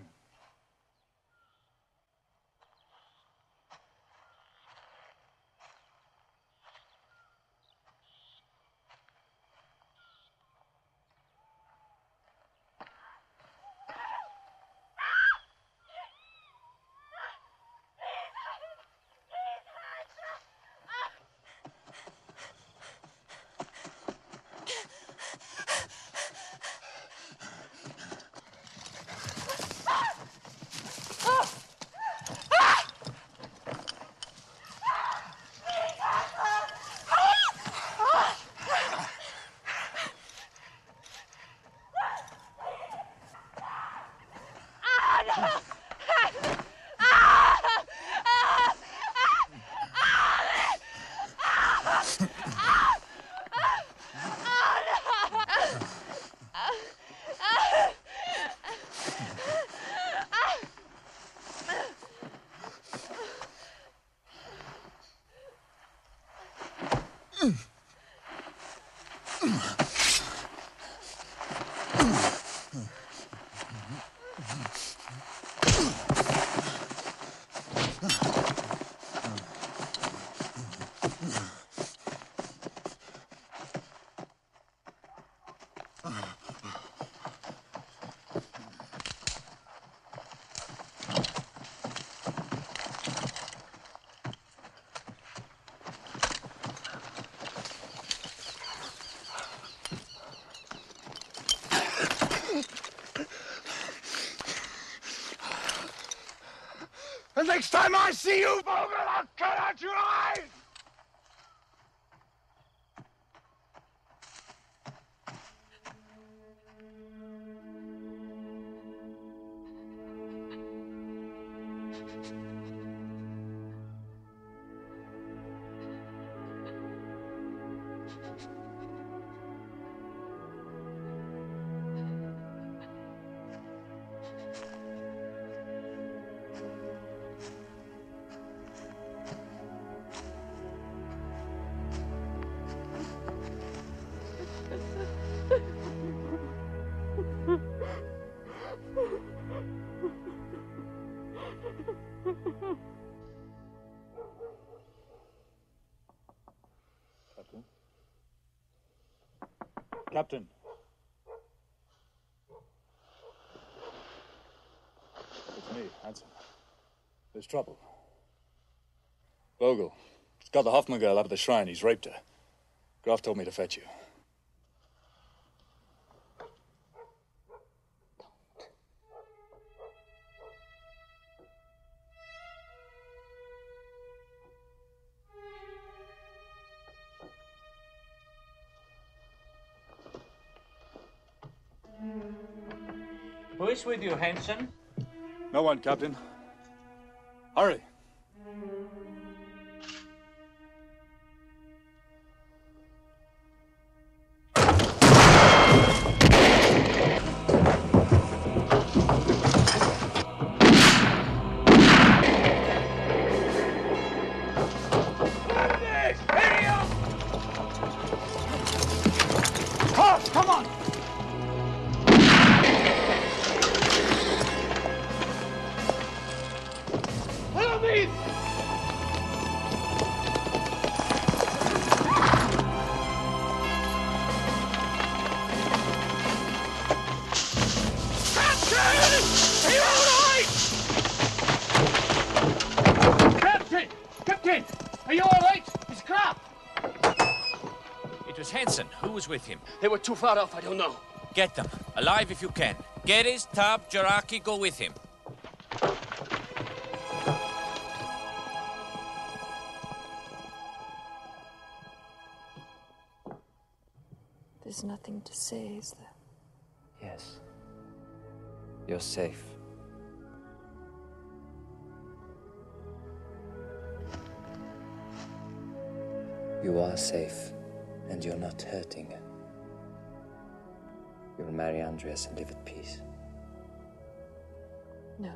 The next time I see you, Vogel, I'll cut out your eyes! Trouble. Vogel. He's got the Hoffman girl up at the shrine. He's raped her. Graf told me to fetch you. Who is with you, Hansen? No one, Captain. Was with him? They were too far off, I don't know. Get them. Alive if you can. Geddes, Tab, Jaraki, go with him. There's nothing to say, is there? Yes. You're safe. You are safe, and you're not hurting. You'll marry Andreas and live at peace. No.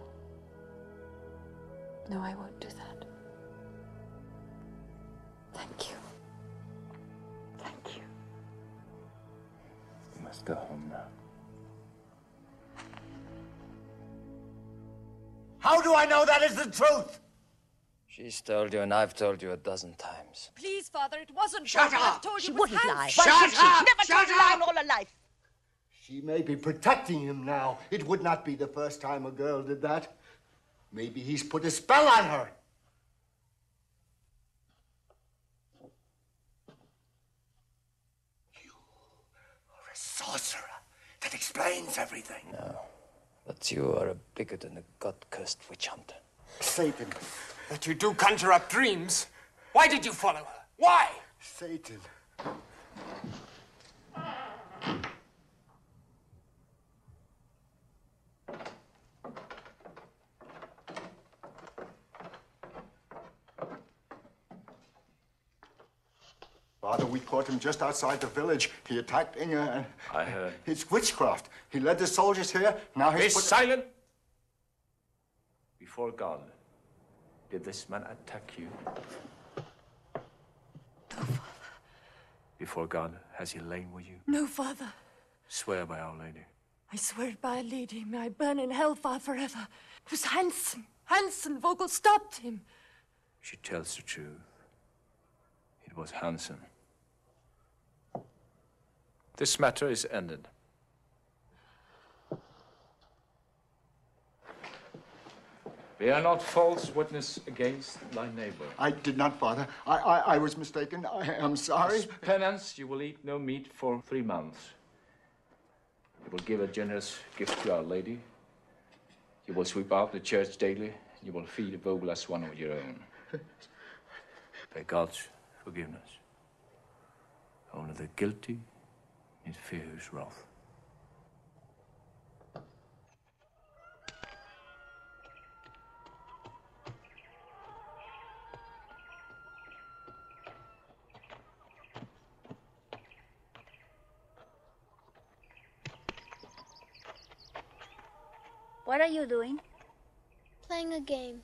No, I won't do that. Thank you. Thank you. You must go home now. How do I know that is the truth? She's told you, and I've told you a dozen times. Please, Father, it wasn't Shut Vogel. up. I've told She you it was wouldn't lie. Hansen. Shut Why should she? up. Never Shut told a lie in all her life. She may be protecting him now. It would not be the first time a girl did that. Maybe he's put a spell on her. You are a sorcerer. That explains everything. No. But you are a bigot and a god-cursed witch hunter. Satan. That you do conjure up dreams. Why did you follow her? Why? Satan. Father, we caught him just outside the village. He attacked Inge and... I heard. It's witchcraft. He led the soldiers here. Now Be he's put... silent! Before God, did this man attack you? No, Father. Before God, has he lain with you? No, Father. Swear by Our Lady. I swear it by a lady, may I burn in hell hellfire forever. It was Hansen. Hansen. Vogel stopped him. She tells the truth. It was Hansen. This matter is ended. Bear not false witness against thy neighbor. I did not, Father. I, I, I was mistaken. I am sorry. As penance, you will eat no meat for three months. You will give a generous gift to Our Lady. You will sweep out the church daily. You will feed Vogel as one of your own. By God's forgiveness. Only the guilty need fear his wrath. What are you doing? Playing a game.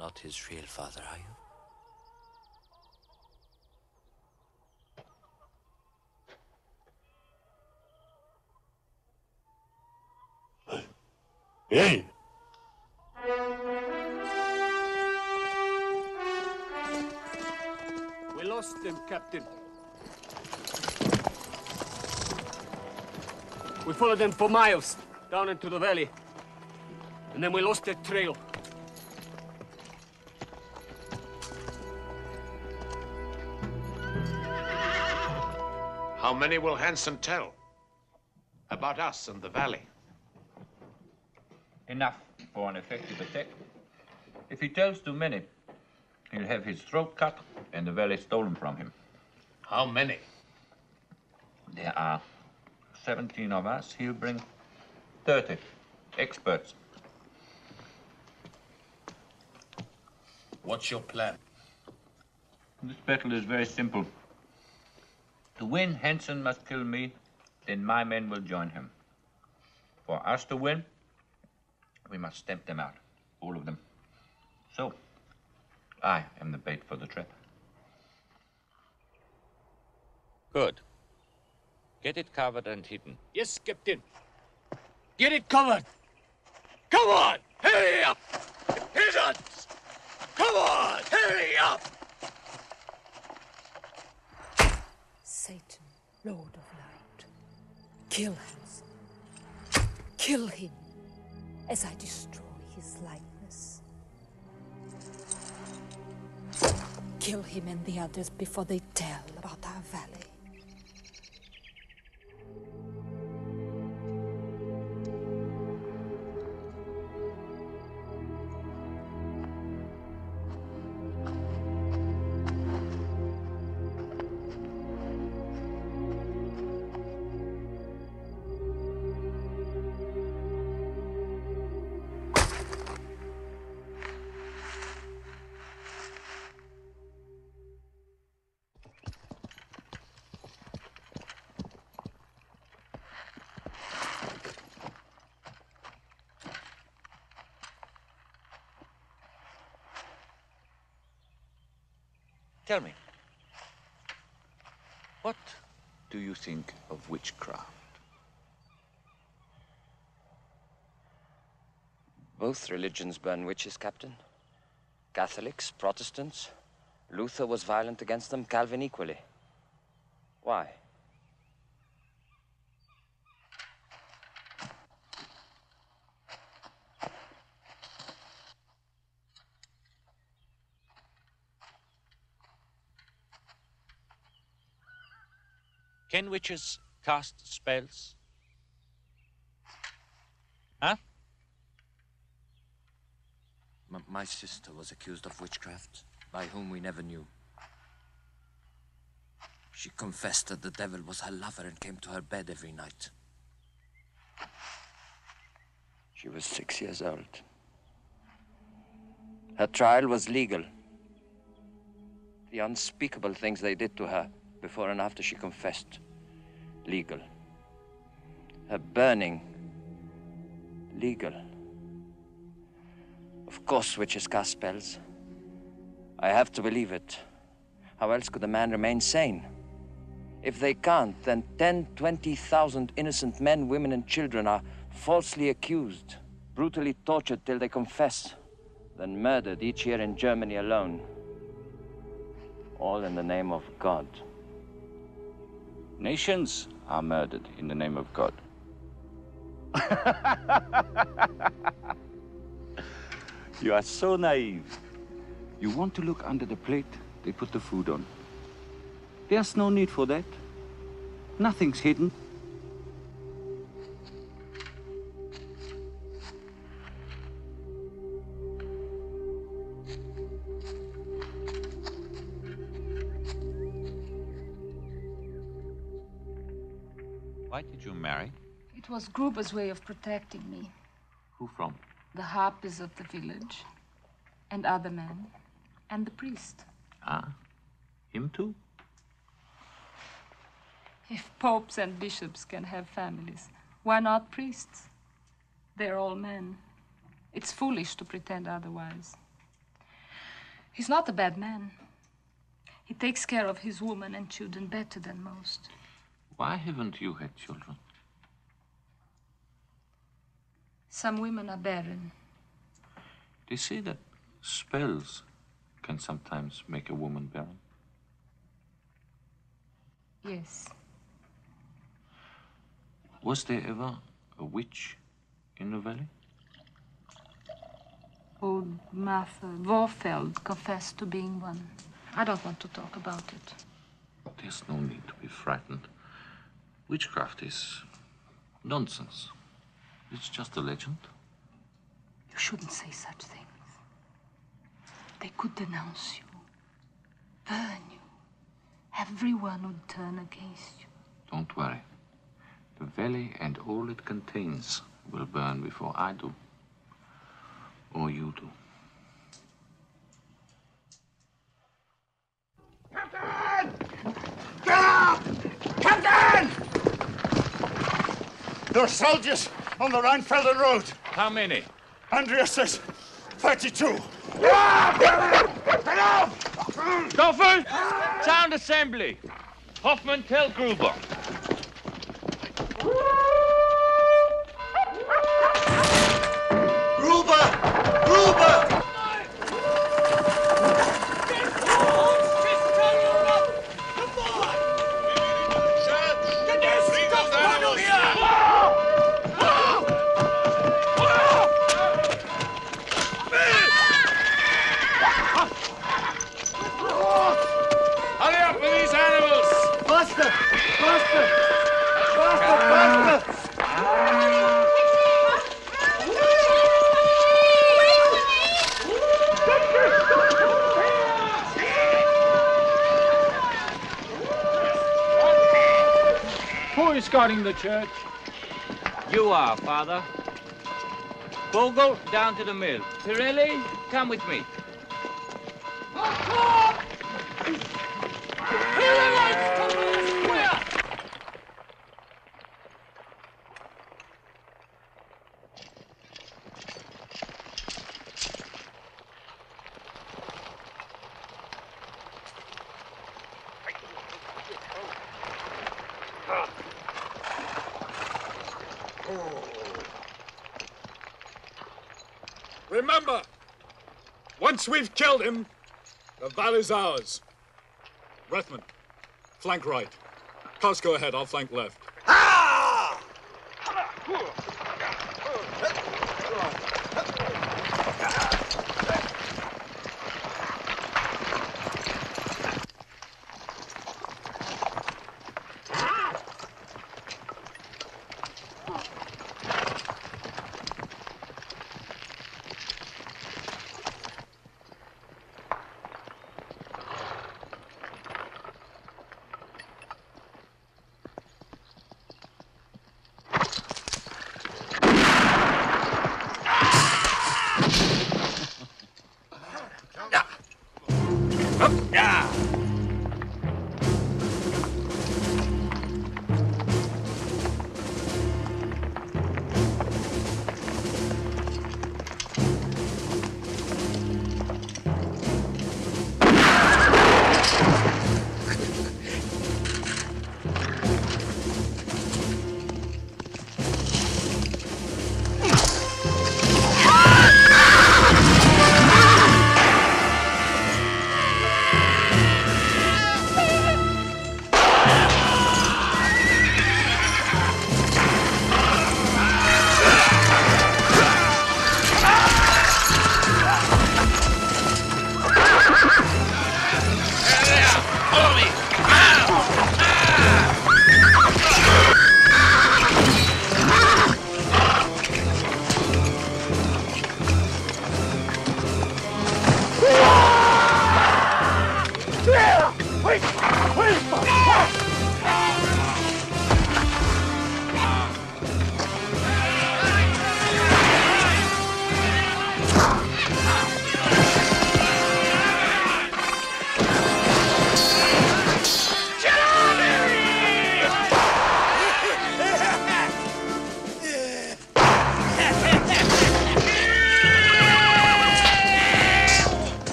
Not his real father, are you? Hey! We lost them, Captain. We followed them for miles, down into the valley. And then we lost their trail. Many will Hansen tell? About us and the valley? Enough for an effective attack. If he tells too many, he'll have his throat cut and the valley stolen from him. How many? There are 17 of us. He'll bring 30 experts. What's your plan? This battle is very simple. To win, Hansen must kill me, then my men will join him. For us to win, we must stamp them out, all of them. So, I am the bait for the trap. Good. Get it covered and hidden. Yes, Captain. Get it covered. Come on, hurry up. Peasants, come on, hurry up. Satan, Lord of Light, kill Hansen. Kill him as I destroy his likeness. Kill him and the others before they tell about our valley. Of witchcraft? Both religions burn witches, Captain. Catholics, Protestants. Luther was violent against them, Calvin equally. Why? Can witches cast spells? Huh? M- my sister was accused of witchcraft, by whom we never knew. She confessed that the devil was her lover and came to her bed every night. She was six years old. Her trial was legal. The unspeakable things they did to her before and after she confessed, legal. Her burning, legal. Of course, witches cast spells. I have to believe it. How else could a man remain sane? If they can't, then 10, 20,000 innocent men, women, and children are falsely accused, brutally tortured till they confess, then murdered each year in Germany alone. All in the name of God. Nations are murdered in the name of God. [LAUGHS] you are so naive. You want to look under the plate, they put the food on. There's no need for that. Nothing's hidden. Was Gruber's way of protecting me. Who from? The harpies of the village, and other men, and the priest. Ah, him too? If popes and bishops can have families, why not priests? They're all men. It's foolish to pretend otherwise. He's not a bad man. He takes care of his woman and children better than most. Why haven't you had children? Some women are barren. They say that spells can sometimes make a woman barren. Yes. Was there ever a witch in the valley? Old Martha Vorfeld confessed to being one. I don't want to talk about it. There's no need to be frightened. Witchcraft is nonsense. It's just a legend. You shouldn't say such things. They could denounce you, burn you. Everyone would turn against you. Don't worry. The valley and all it contains will burn before I do. Or you do. Captain! There are soldiers on the Rheinfelden Road. How many? Andreas says 32. Stoffel! Sound assembly. Hoffman, tell. Gruber! Who is guarding the church? You are, Father. Vogel, down to the mill. Pirelli, come with me. Remember, once we've killed him, the valley's ours. Rethman, flank right. Cosco ahead, I'll flank left.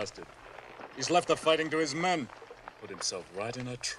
bastard. He's left the fighting to his men. Put himself right in a trap.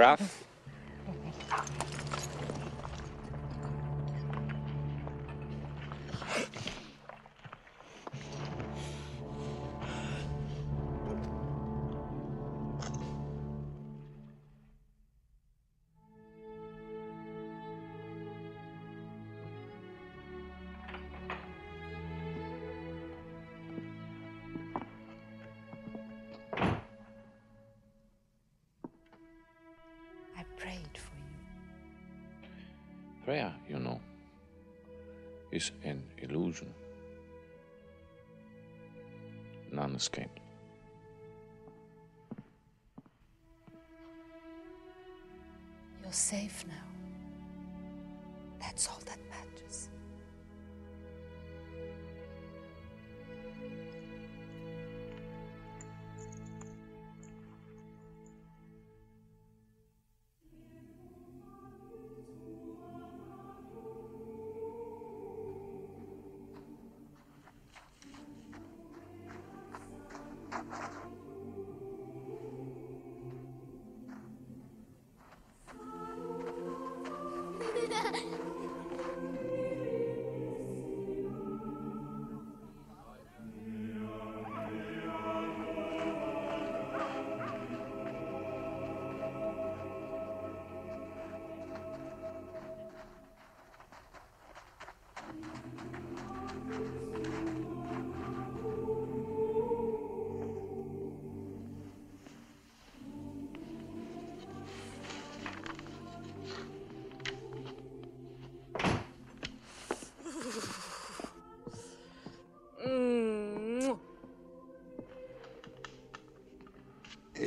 Graf safe now.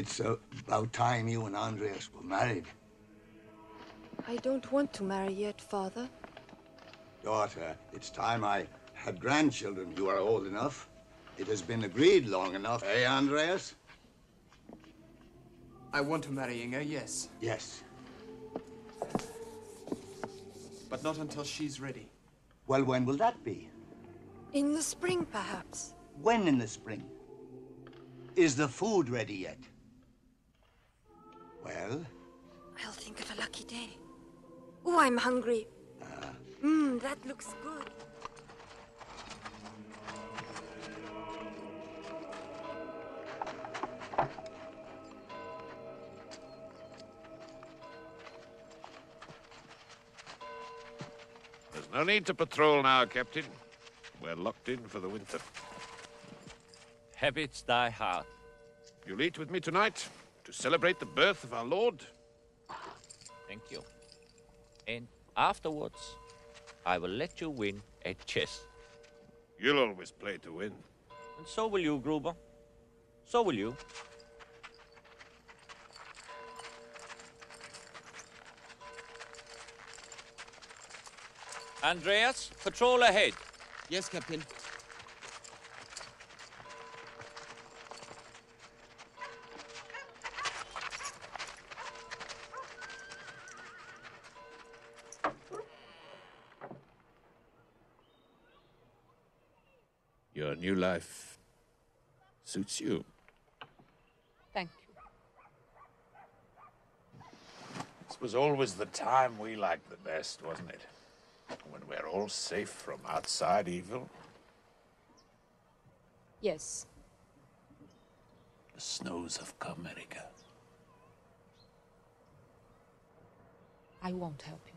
It's uh, about time you and Andreas were married. I don't want to marry yet, Father. Daughter, it's time I had grandchildren. You are old enough. It has been agreed long enough. Eh, Andreas? I want to marry Inge, yes. Yes. But not until she's ready. Well, when will that be? In the spring, perhaps. When in the spring? Is the food ready yet? I'm hungry. Mmm, that looks good. There's no need to patrol now, Captain. We're locked in for the winter. Habits die hard. You'll eat with me tonight to celebrate the birth of our Lord. Thank you. And afterwards, I will let you win at chess. You'll always play to win. And so will you, Gruber. So will you. Andreas, patrol ahead. Yes, Captain. Your new life suits you. Thank you. This was always the time we liked the best, wasn't it? When we're all safe from outside evil. Yes. The snows of Comerica. I won't help you.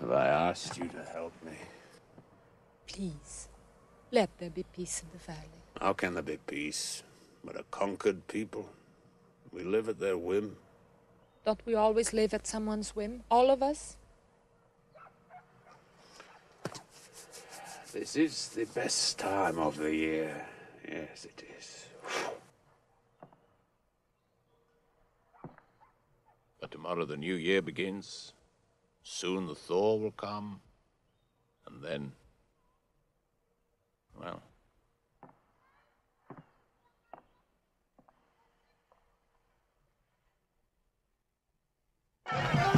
Have I asked you to help me? Please. Let there be peace in the valley. How can there be peace? But a conquered people. We live at their whim. Don't we always live at someone's whim? All of us? This is the best time of the year. Yes, it is. But tomorrow the new year begins. Soon the thaw will come. And then. Well. Good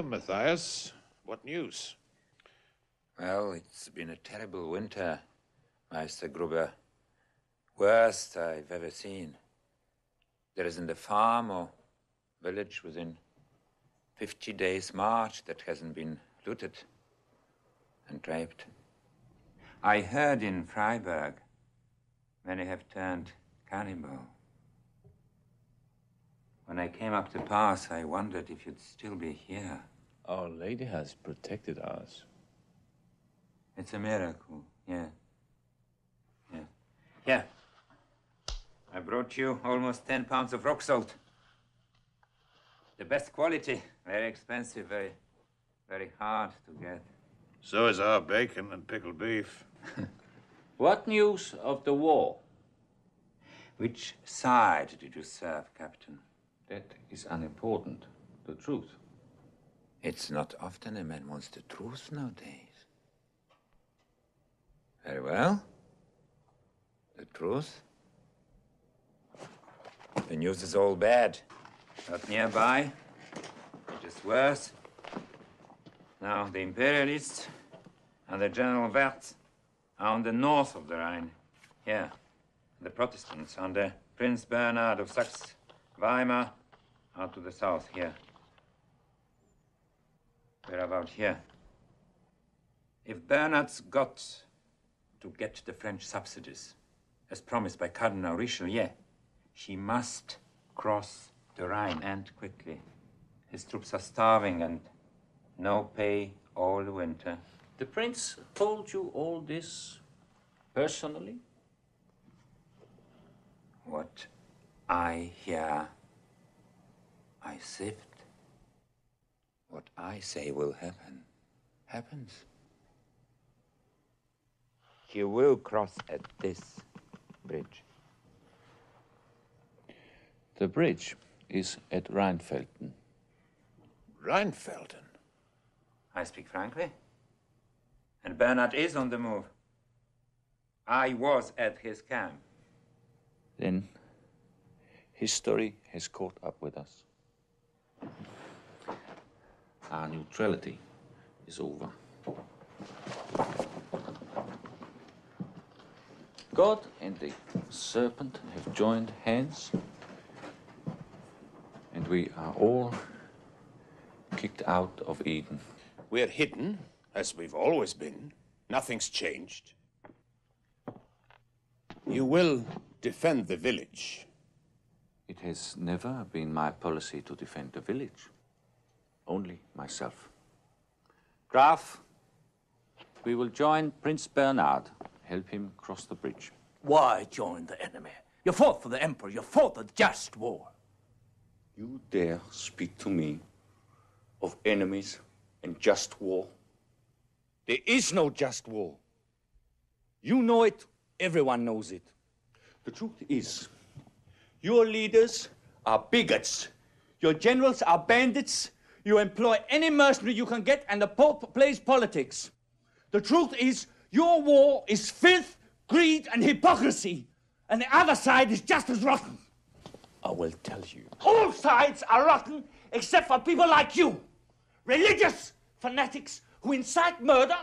Welcome, Matthias. What news? Well, it's been a terrible winter, Meister Gruber. Worst I've ever seen. There isn't a farm or village within 50 days' march that hasn't been looted and raped. I heard in Freiburg many have turned cannibal. When I came up the pass, I wondered if you'd still be here. Our Lady has protected us. It's a miracle, yeah. Yeah. Yeah. I brought you almost 10 pounds of rock salt. The best quality, very expensive, very, very hard to get. So is our bacon and pickled beef. [LAUGHS] What news of the war? Which side did you serve, Captain? That is unimportant. The truth. It's not often a man wants the truth nowadays. Very well. The truth. The news is all bad. Not nearby. Just worse. Now, the Imperialists and the General Werth are on the north of the Rhine. Here. The Protestants under Prince Bernhard of Saxe Weimar are to the south here. We're about here. If Bernhard's got to get the French subsidies, as promised by Cardinal Richelieu, he must cross the Rhine and quickly. His troops are starving and no pay all winter. The prince told you all this personally? What I hear, I sift. What I say will happen, happens. He will cross at this bridge. The bridge is at Rheinfelden. Rheinfelden? I speak frankly. And Bernard is on the move. I was at his camp. Then history has caught up with us. Our neutrality is over. God and the serpent have joined hands, and we are all kicked out of Eden. We're hidden, as we've always been. Nothing's changed. You will defend the village. It has never been my policy to defend the village, only myself. Graf, we will join Prince Bernhard, help him cross the bridge. Why join the enemy? You fought for the Emperor, you fought a just war. You dare speak to me of enemies and just war? There is no just war. You know it, everyone knows it. The truth is, your leaders are bigots. Your generals are bandits. You employ any mercenary you can get, and the Pope plays politics. The truth is, your war is filth, greed, and hypocrisy, and the other side is just as rotten. I will tell you. All sides are rotten except for people like you. Religious fanatics who incite murder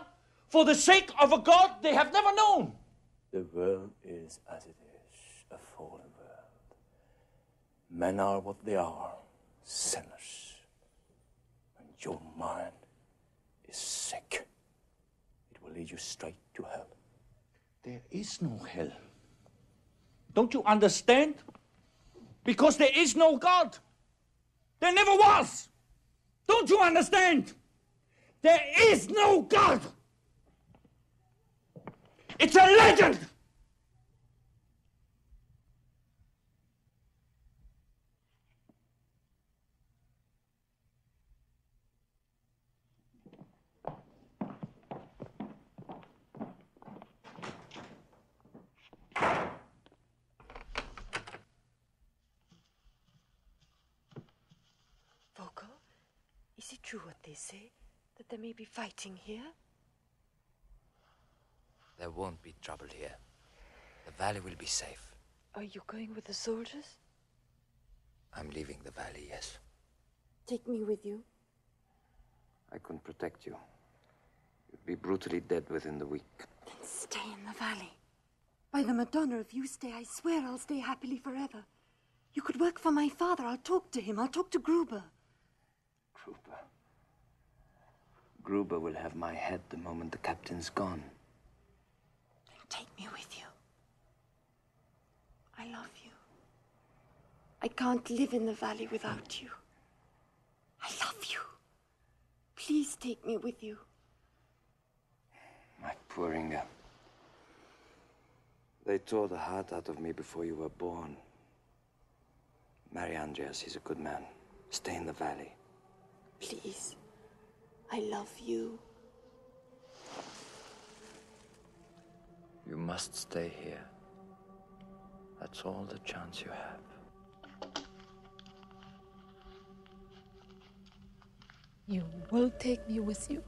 for the sake of a God they have never known. The world is as it is, a fallen world. Men are what they are, sinners. Your mind is sick. It will lead you straight to hell. There is no hell. Don't you understand? Because there is no God. There never was. Don't you understand? There is no God. It's a legend. Vogel, is it true what they say? That there may be fighting here? There won't be trouble here. The valley will be safe. Are you going with the soldiers? I'm leaving the valley, yes. Take me with you. I couldn't protect you. You'd be brutally dead within the week. Then stay in the valley. By the Madonna, if you stay, I swear I'll stay happily forever. You could work for my father. I'll talk to him. I'll talk to Gruber. Gruber. Gruber will have my head the moment the captain's gone. Then take me with you. I love you. I can't live in the valley without you. I love you. Please take me with you. My poor Inge. They tore the heart out of me before you were born. Marry Andreas, he's a good man. Stay in the valley. Please. I love you. You must stay here. That's all the chance you have. You will take me with you.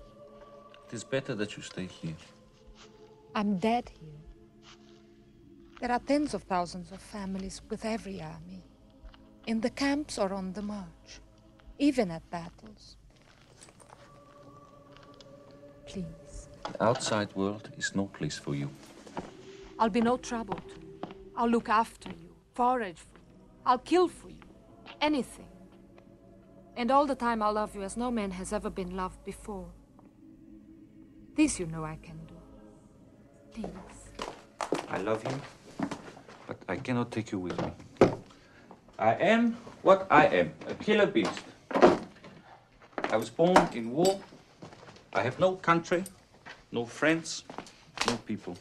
It is better that you stay here. I'm dead here. There are tens of thousands of families with every army, in the camps or on the march, even at battles. Please, The outside world is no place for you. I'll be no trouble to you. I'll look after you, forage for you. I'll kill for you. Anything. And all the time I'll love you as no man has ever been loved before. This you know I can do. Please. I love you, but I cannot take you with me. I am what I am, a killer beast. I was born in war. I have no country, no friends, no people.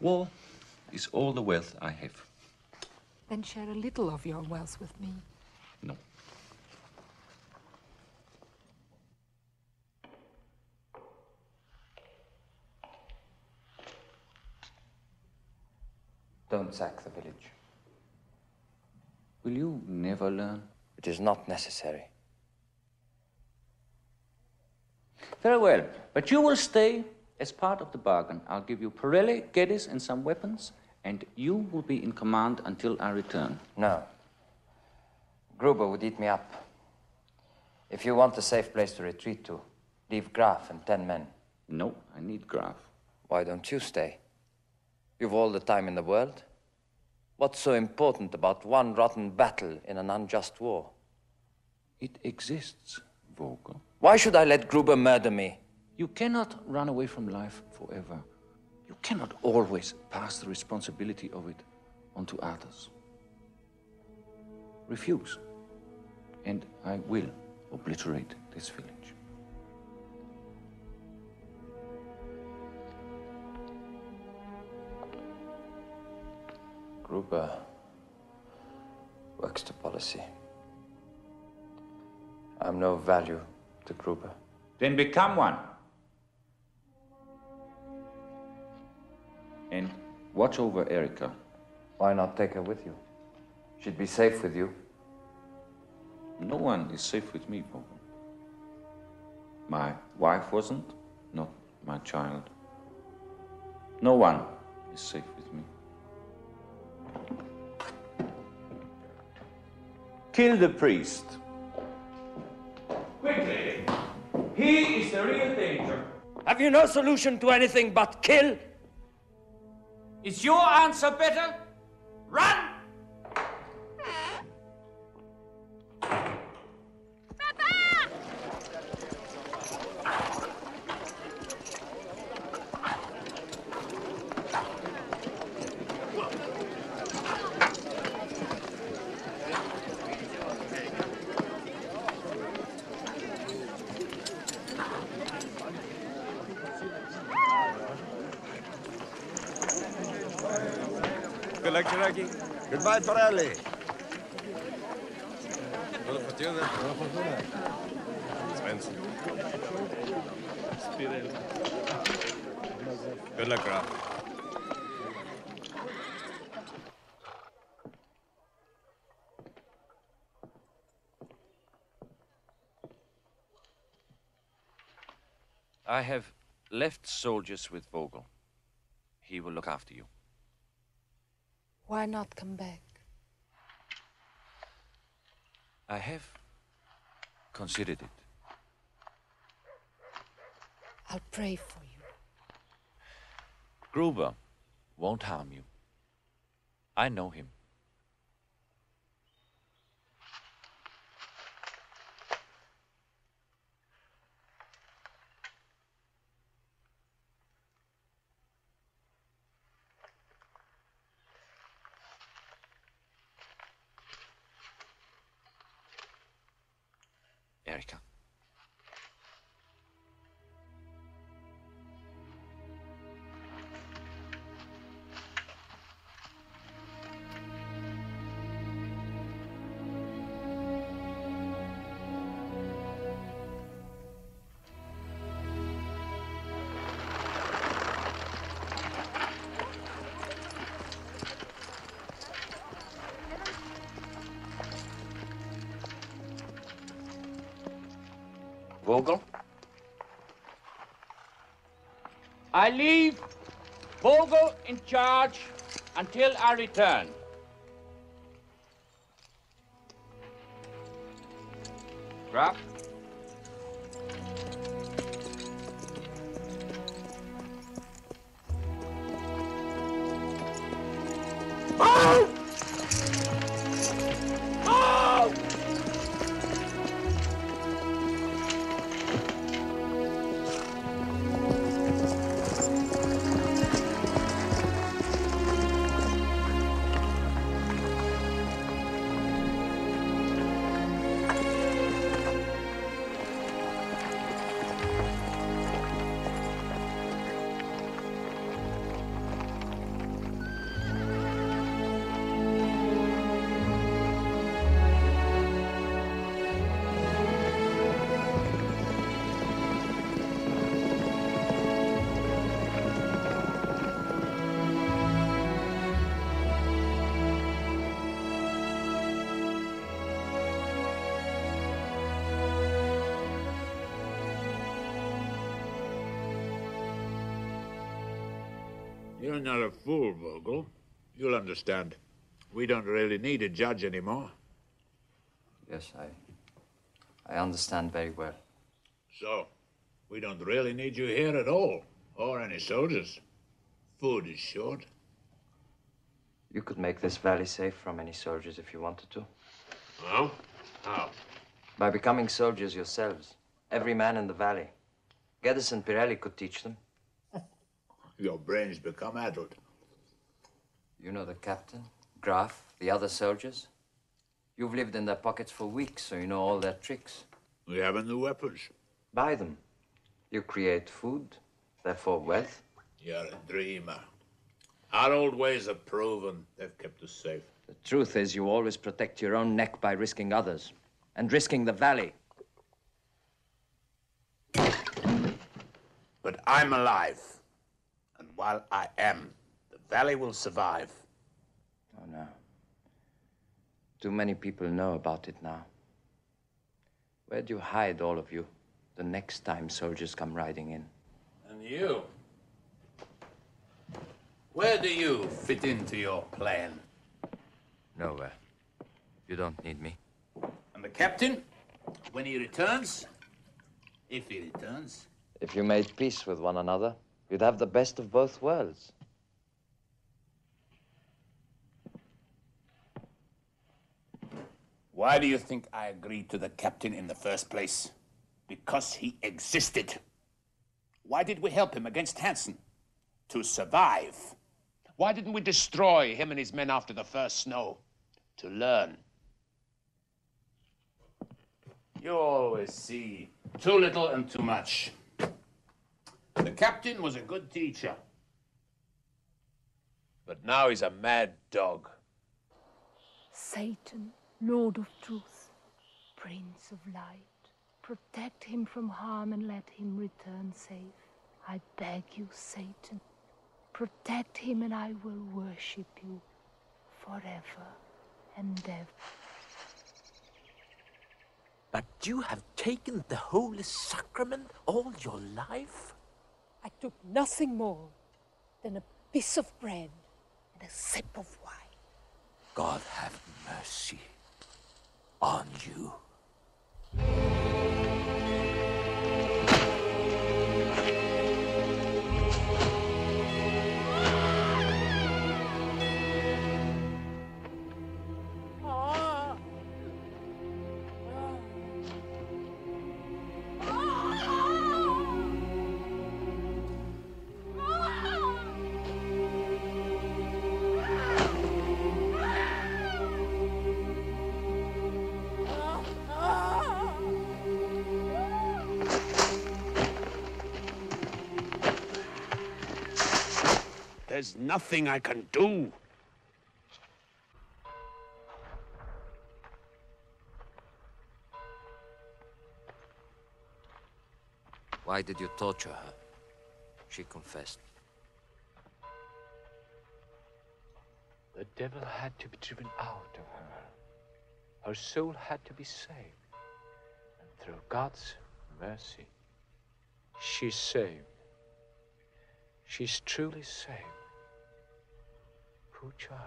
War is all the wealth I have. then share a little of your wealth with me. No. Don't sack the village. Will you never learn? It is not necessary. Very well, but you will stay as part of the bargain. I'll give you Pirelli, Geddes, and some weapons, and you will be in command until I return. No. Gruber would eat me up. If you want a safe place to retreat to, leave Graf and ten men. No, I need Graf. Why don't you stay? You've all the time in the world. What's so important about one rotten battle in an unjust war? It exists, Vogel. Why should I let Gruber murder me? You cannot run away from life forever. You cannot always pass the responsibility of it onto others. Refuse, and I will obliterate this village. Gruber works to policy. I'm no value to Gruber. Then become one. And watch over Erika. Why not take her with you? She'd be safe with you. No one is safe with me, Vogel. My wife wasn't, not my child. No one is safe with me. Kill the priest. Have you no solution to anything but kill? Is your answer better? Run! Goodbye, Pirelli. Buona fortuna. Buona fortuna. Svensson. Good luck, Graf. I have left soldiers with Vogel. He will look after you. Why not come back? I have considered it. I'll pray for you. Gruber won't harm you. I know him. I leave Vogel in charge until I return. Understand. We don't really need a judge anymore. Yes, I. I understand very well. So, we don't really need you here at all, or any soldiers. Food is short. You could make this valley safe from any soldiers if you wanted to. Well, How? By becoming soldiers yourselves. Every man in the valley. Geddes and Pirelli could teach them. [LAUGHS] Your brains become addled. You know the captain, Graf, the other soldiers? You've lived in their pockets for weeks, so you know all their tricks. We haven't the weapons. Buy them. You create food, therefore wealth. You're a dreamer. Our old ways are proven. They've kept us safe. The truth is, you always protect your own neck by risking others, and risking the valley. But I'm alive. And while I am, valley will survive. Oh, no. Too many people know about it now. Where do you hide, all of you, the next time soldiers come riding in? And you? Where do you fit into your plan? Nowhere. You don't need me. And the captain? When he returns? If he returns? If you made peace with one another, you'd have the best of both worlds. Why do you think I agreed to the captain in the first place? Because he existed. Why did we help him against Hansen? To survive. Why didn't we destroy him and his men after the first snow? To learn. You always see too little and too much. The captain was a good teacher. But now he's a mad dog. Satan, Lord of truth, Prince of light, protect him from harm and let him return safe. I beg you, Satan, protect him and I will worship you forever and ever. But you have taken the Holy Sacrament all your life? I took nothing more than a piece of bread and a sip of wine. God have mercy on you. Nothing I can do. Why did you torture her? She confessed. The devil had to be driven out of her. Her soul had to be saved. And through God's mercy, she's saved. She's truly saved. Poor child.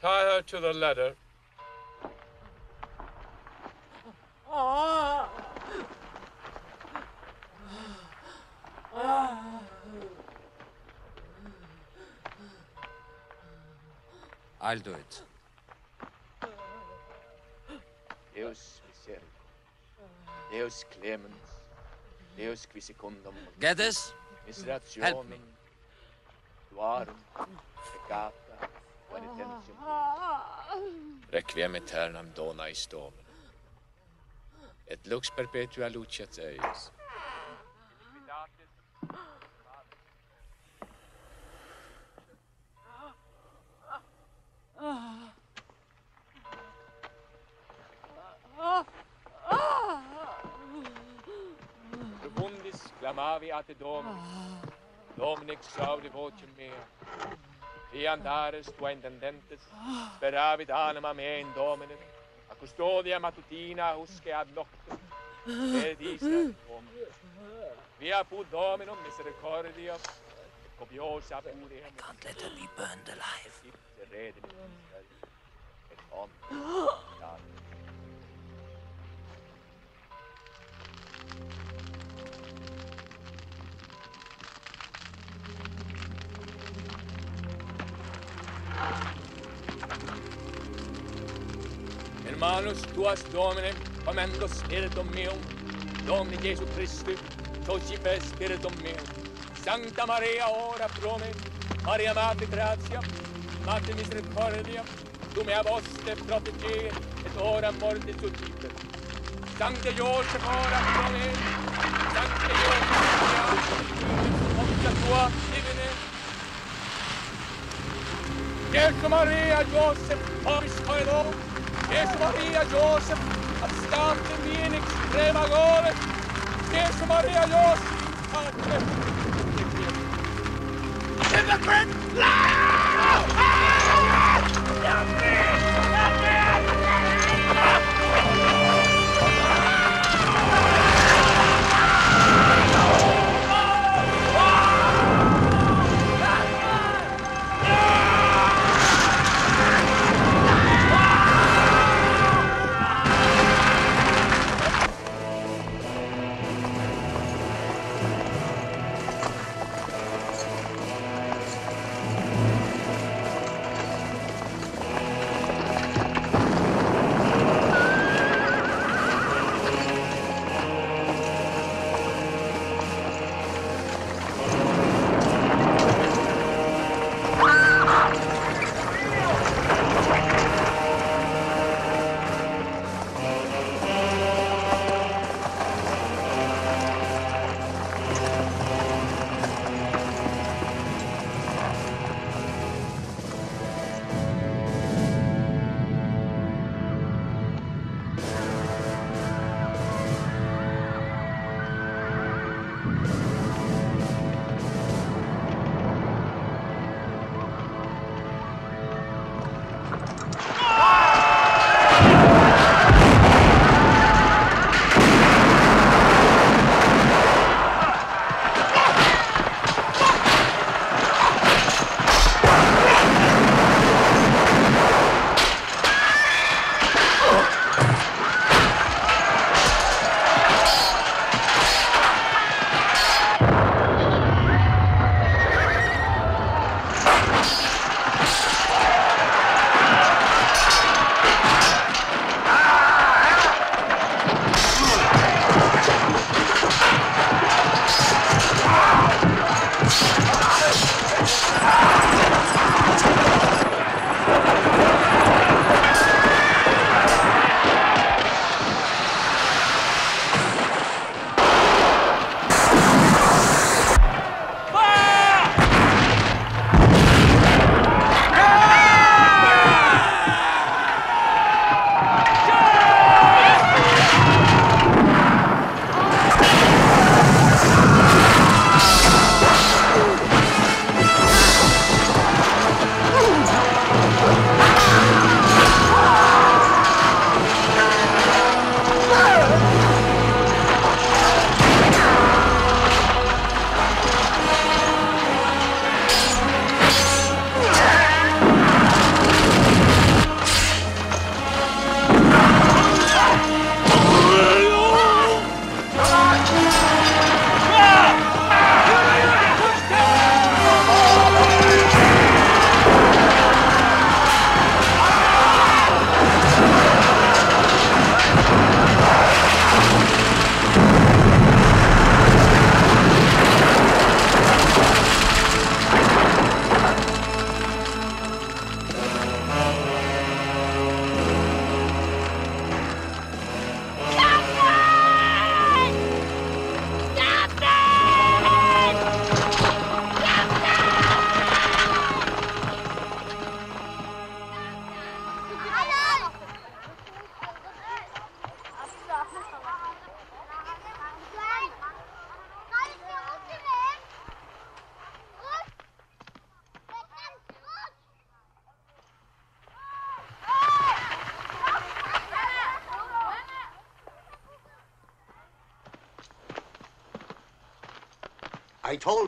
Tie her to the ladder. I'll do it. Deus misericordia. Deus clemens. Deus qui secundum. Geddes, Miserationem. help me. Tuarum. Peccata. Penitentium. Requiem aeternam dona eis Domini. Et lux perpetua luciat eis. Clamavi a te Dominus. Domine exaudi vocem mea. Andares tua intendentes, speravit anima mea in Domine, a custodia matutina usque ad noctem, et isra Domine. Via put Dominum misericordia, copiosa puriam. I can't let her be burned alive. Et omnes. Hermanus tuas Domine, commendo spiritum meum, Domine Jesu Christi, socipe spiritum meum. Sancta Maria, ora pro me, Maria Mater Gratia, Mater Misericordia, tu mea voste protegere, et ora morte succite. Sancte Joseph, ora pro me, Sancte Joseph, Omnia tua divine. Jesu Maria Joseph, Horis Coelo, Jesu Maria Joseph, abstante mi in extrema gore, Jesu Maria Joseph, Pater, Hypocrite! I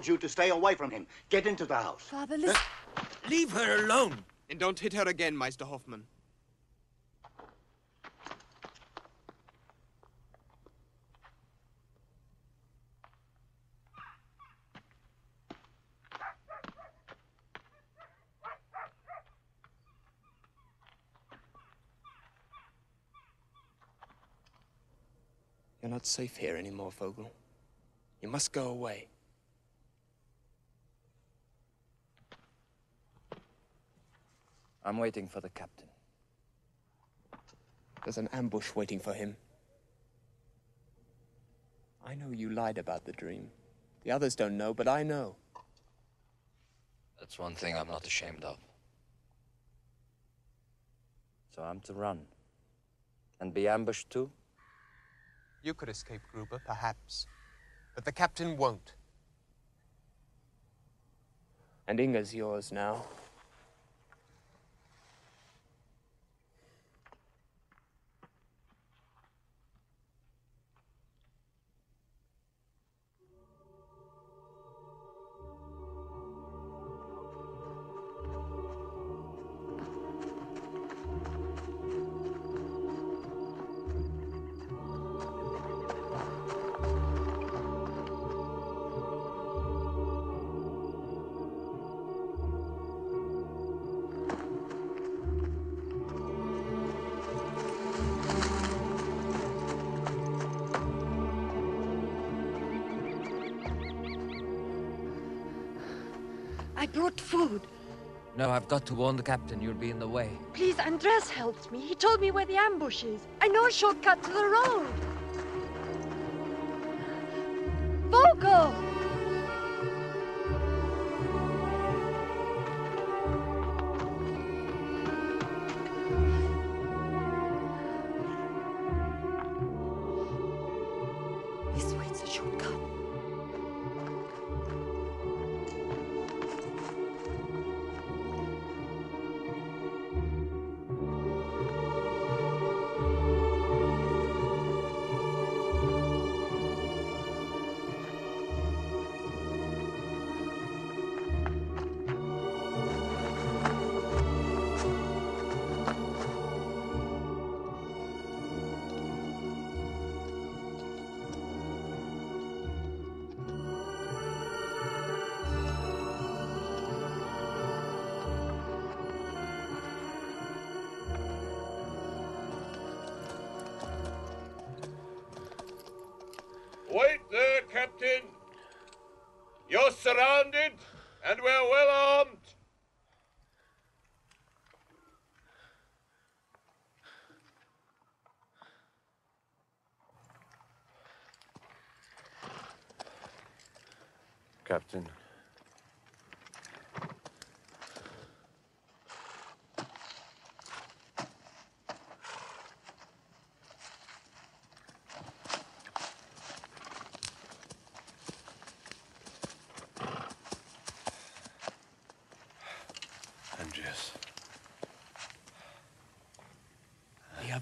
told you to stay away from him. Get into the house. Father, listen. Leave her alone. And don't hit her again, Meister Hoffman. You're not safe here anymore, Vogel. You must go away. I'm waiting for the captain. There's an ambush waiting for him. I know you lied about the dream. The others don't know, but I know. That's one thing I'm not ashamed of. So I'm to run. And be ambushed too? You could escape Gruber, perhaps. But the captain won't. And Inge's yours now. I brought food. No, I've got to warn the captain. You'll be in the way. Please, Andres helped me. He told me where the ambush is. I know a shortcut to the road.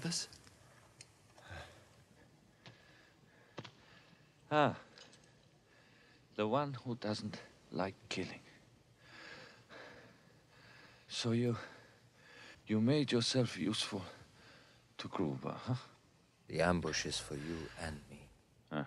Others? Ah. The one who doesn't like killing. So you. You made yourself useful to Gruber, huh? The ambush is for you and me. Huh?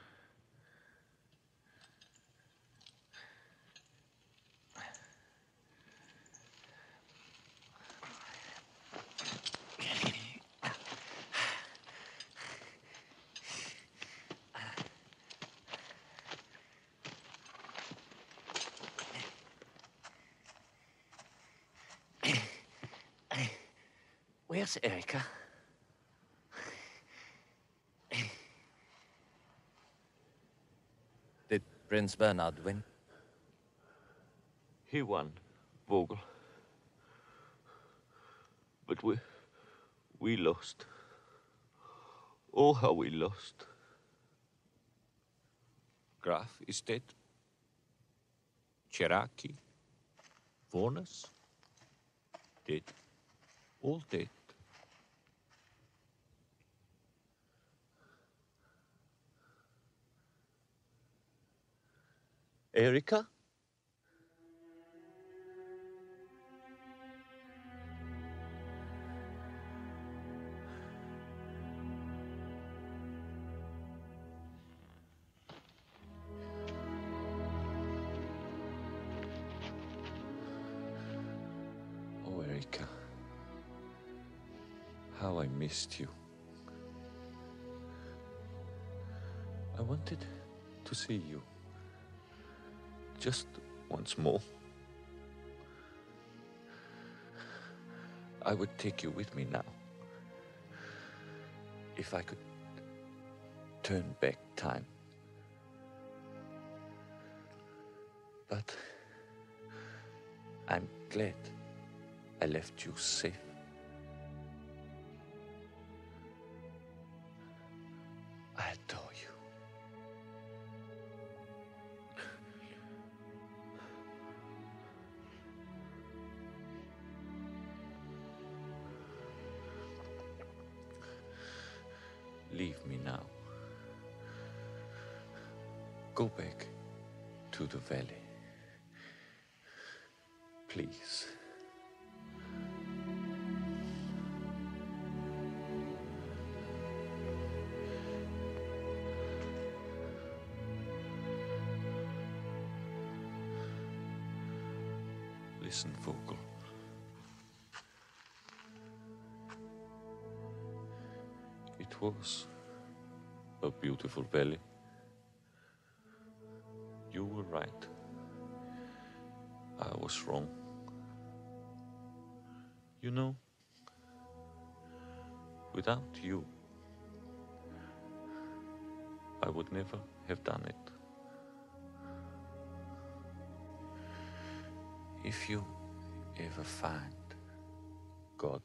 Where's Erika? Did Prince Bernard win? He won, Vogel. But we. we lost. Oh, how we lost. Graf is dead. Cherokee. Vornas. Dead. All dead. Erika? Oh, Erika. How I missed you. I wanted to see you. Just once more. I would take you with me now. If I could turn back time. But I'm glad I left you safe. Without you, I would never have done it. If you ever find God,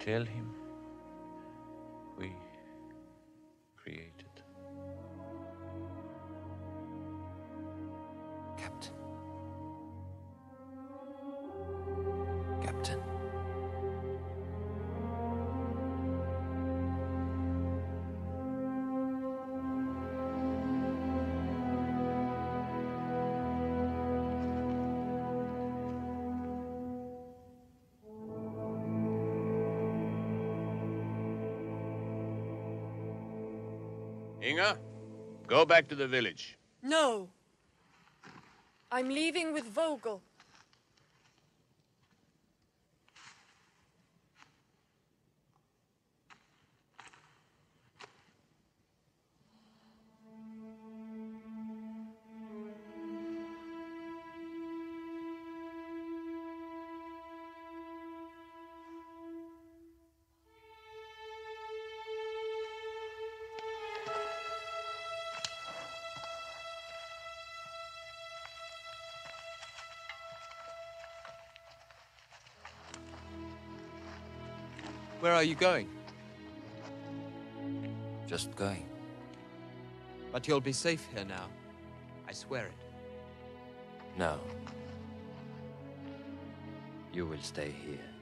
tell him back to the village. No. I'm leaving with Vogel. Are you going? Just going. But you'll be safe here now. I swear it. No. You will stay here.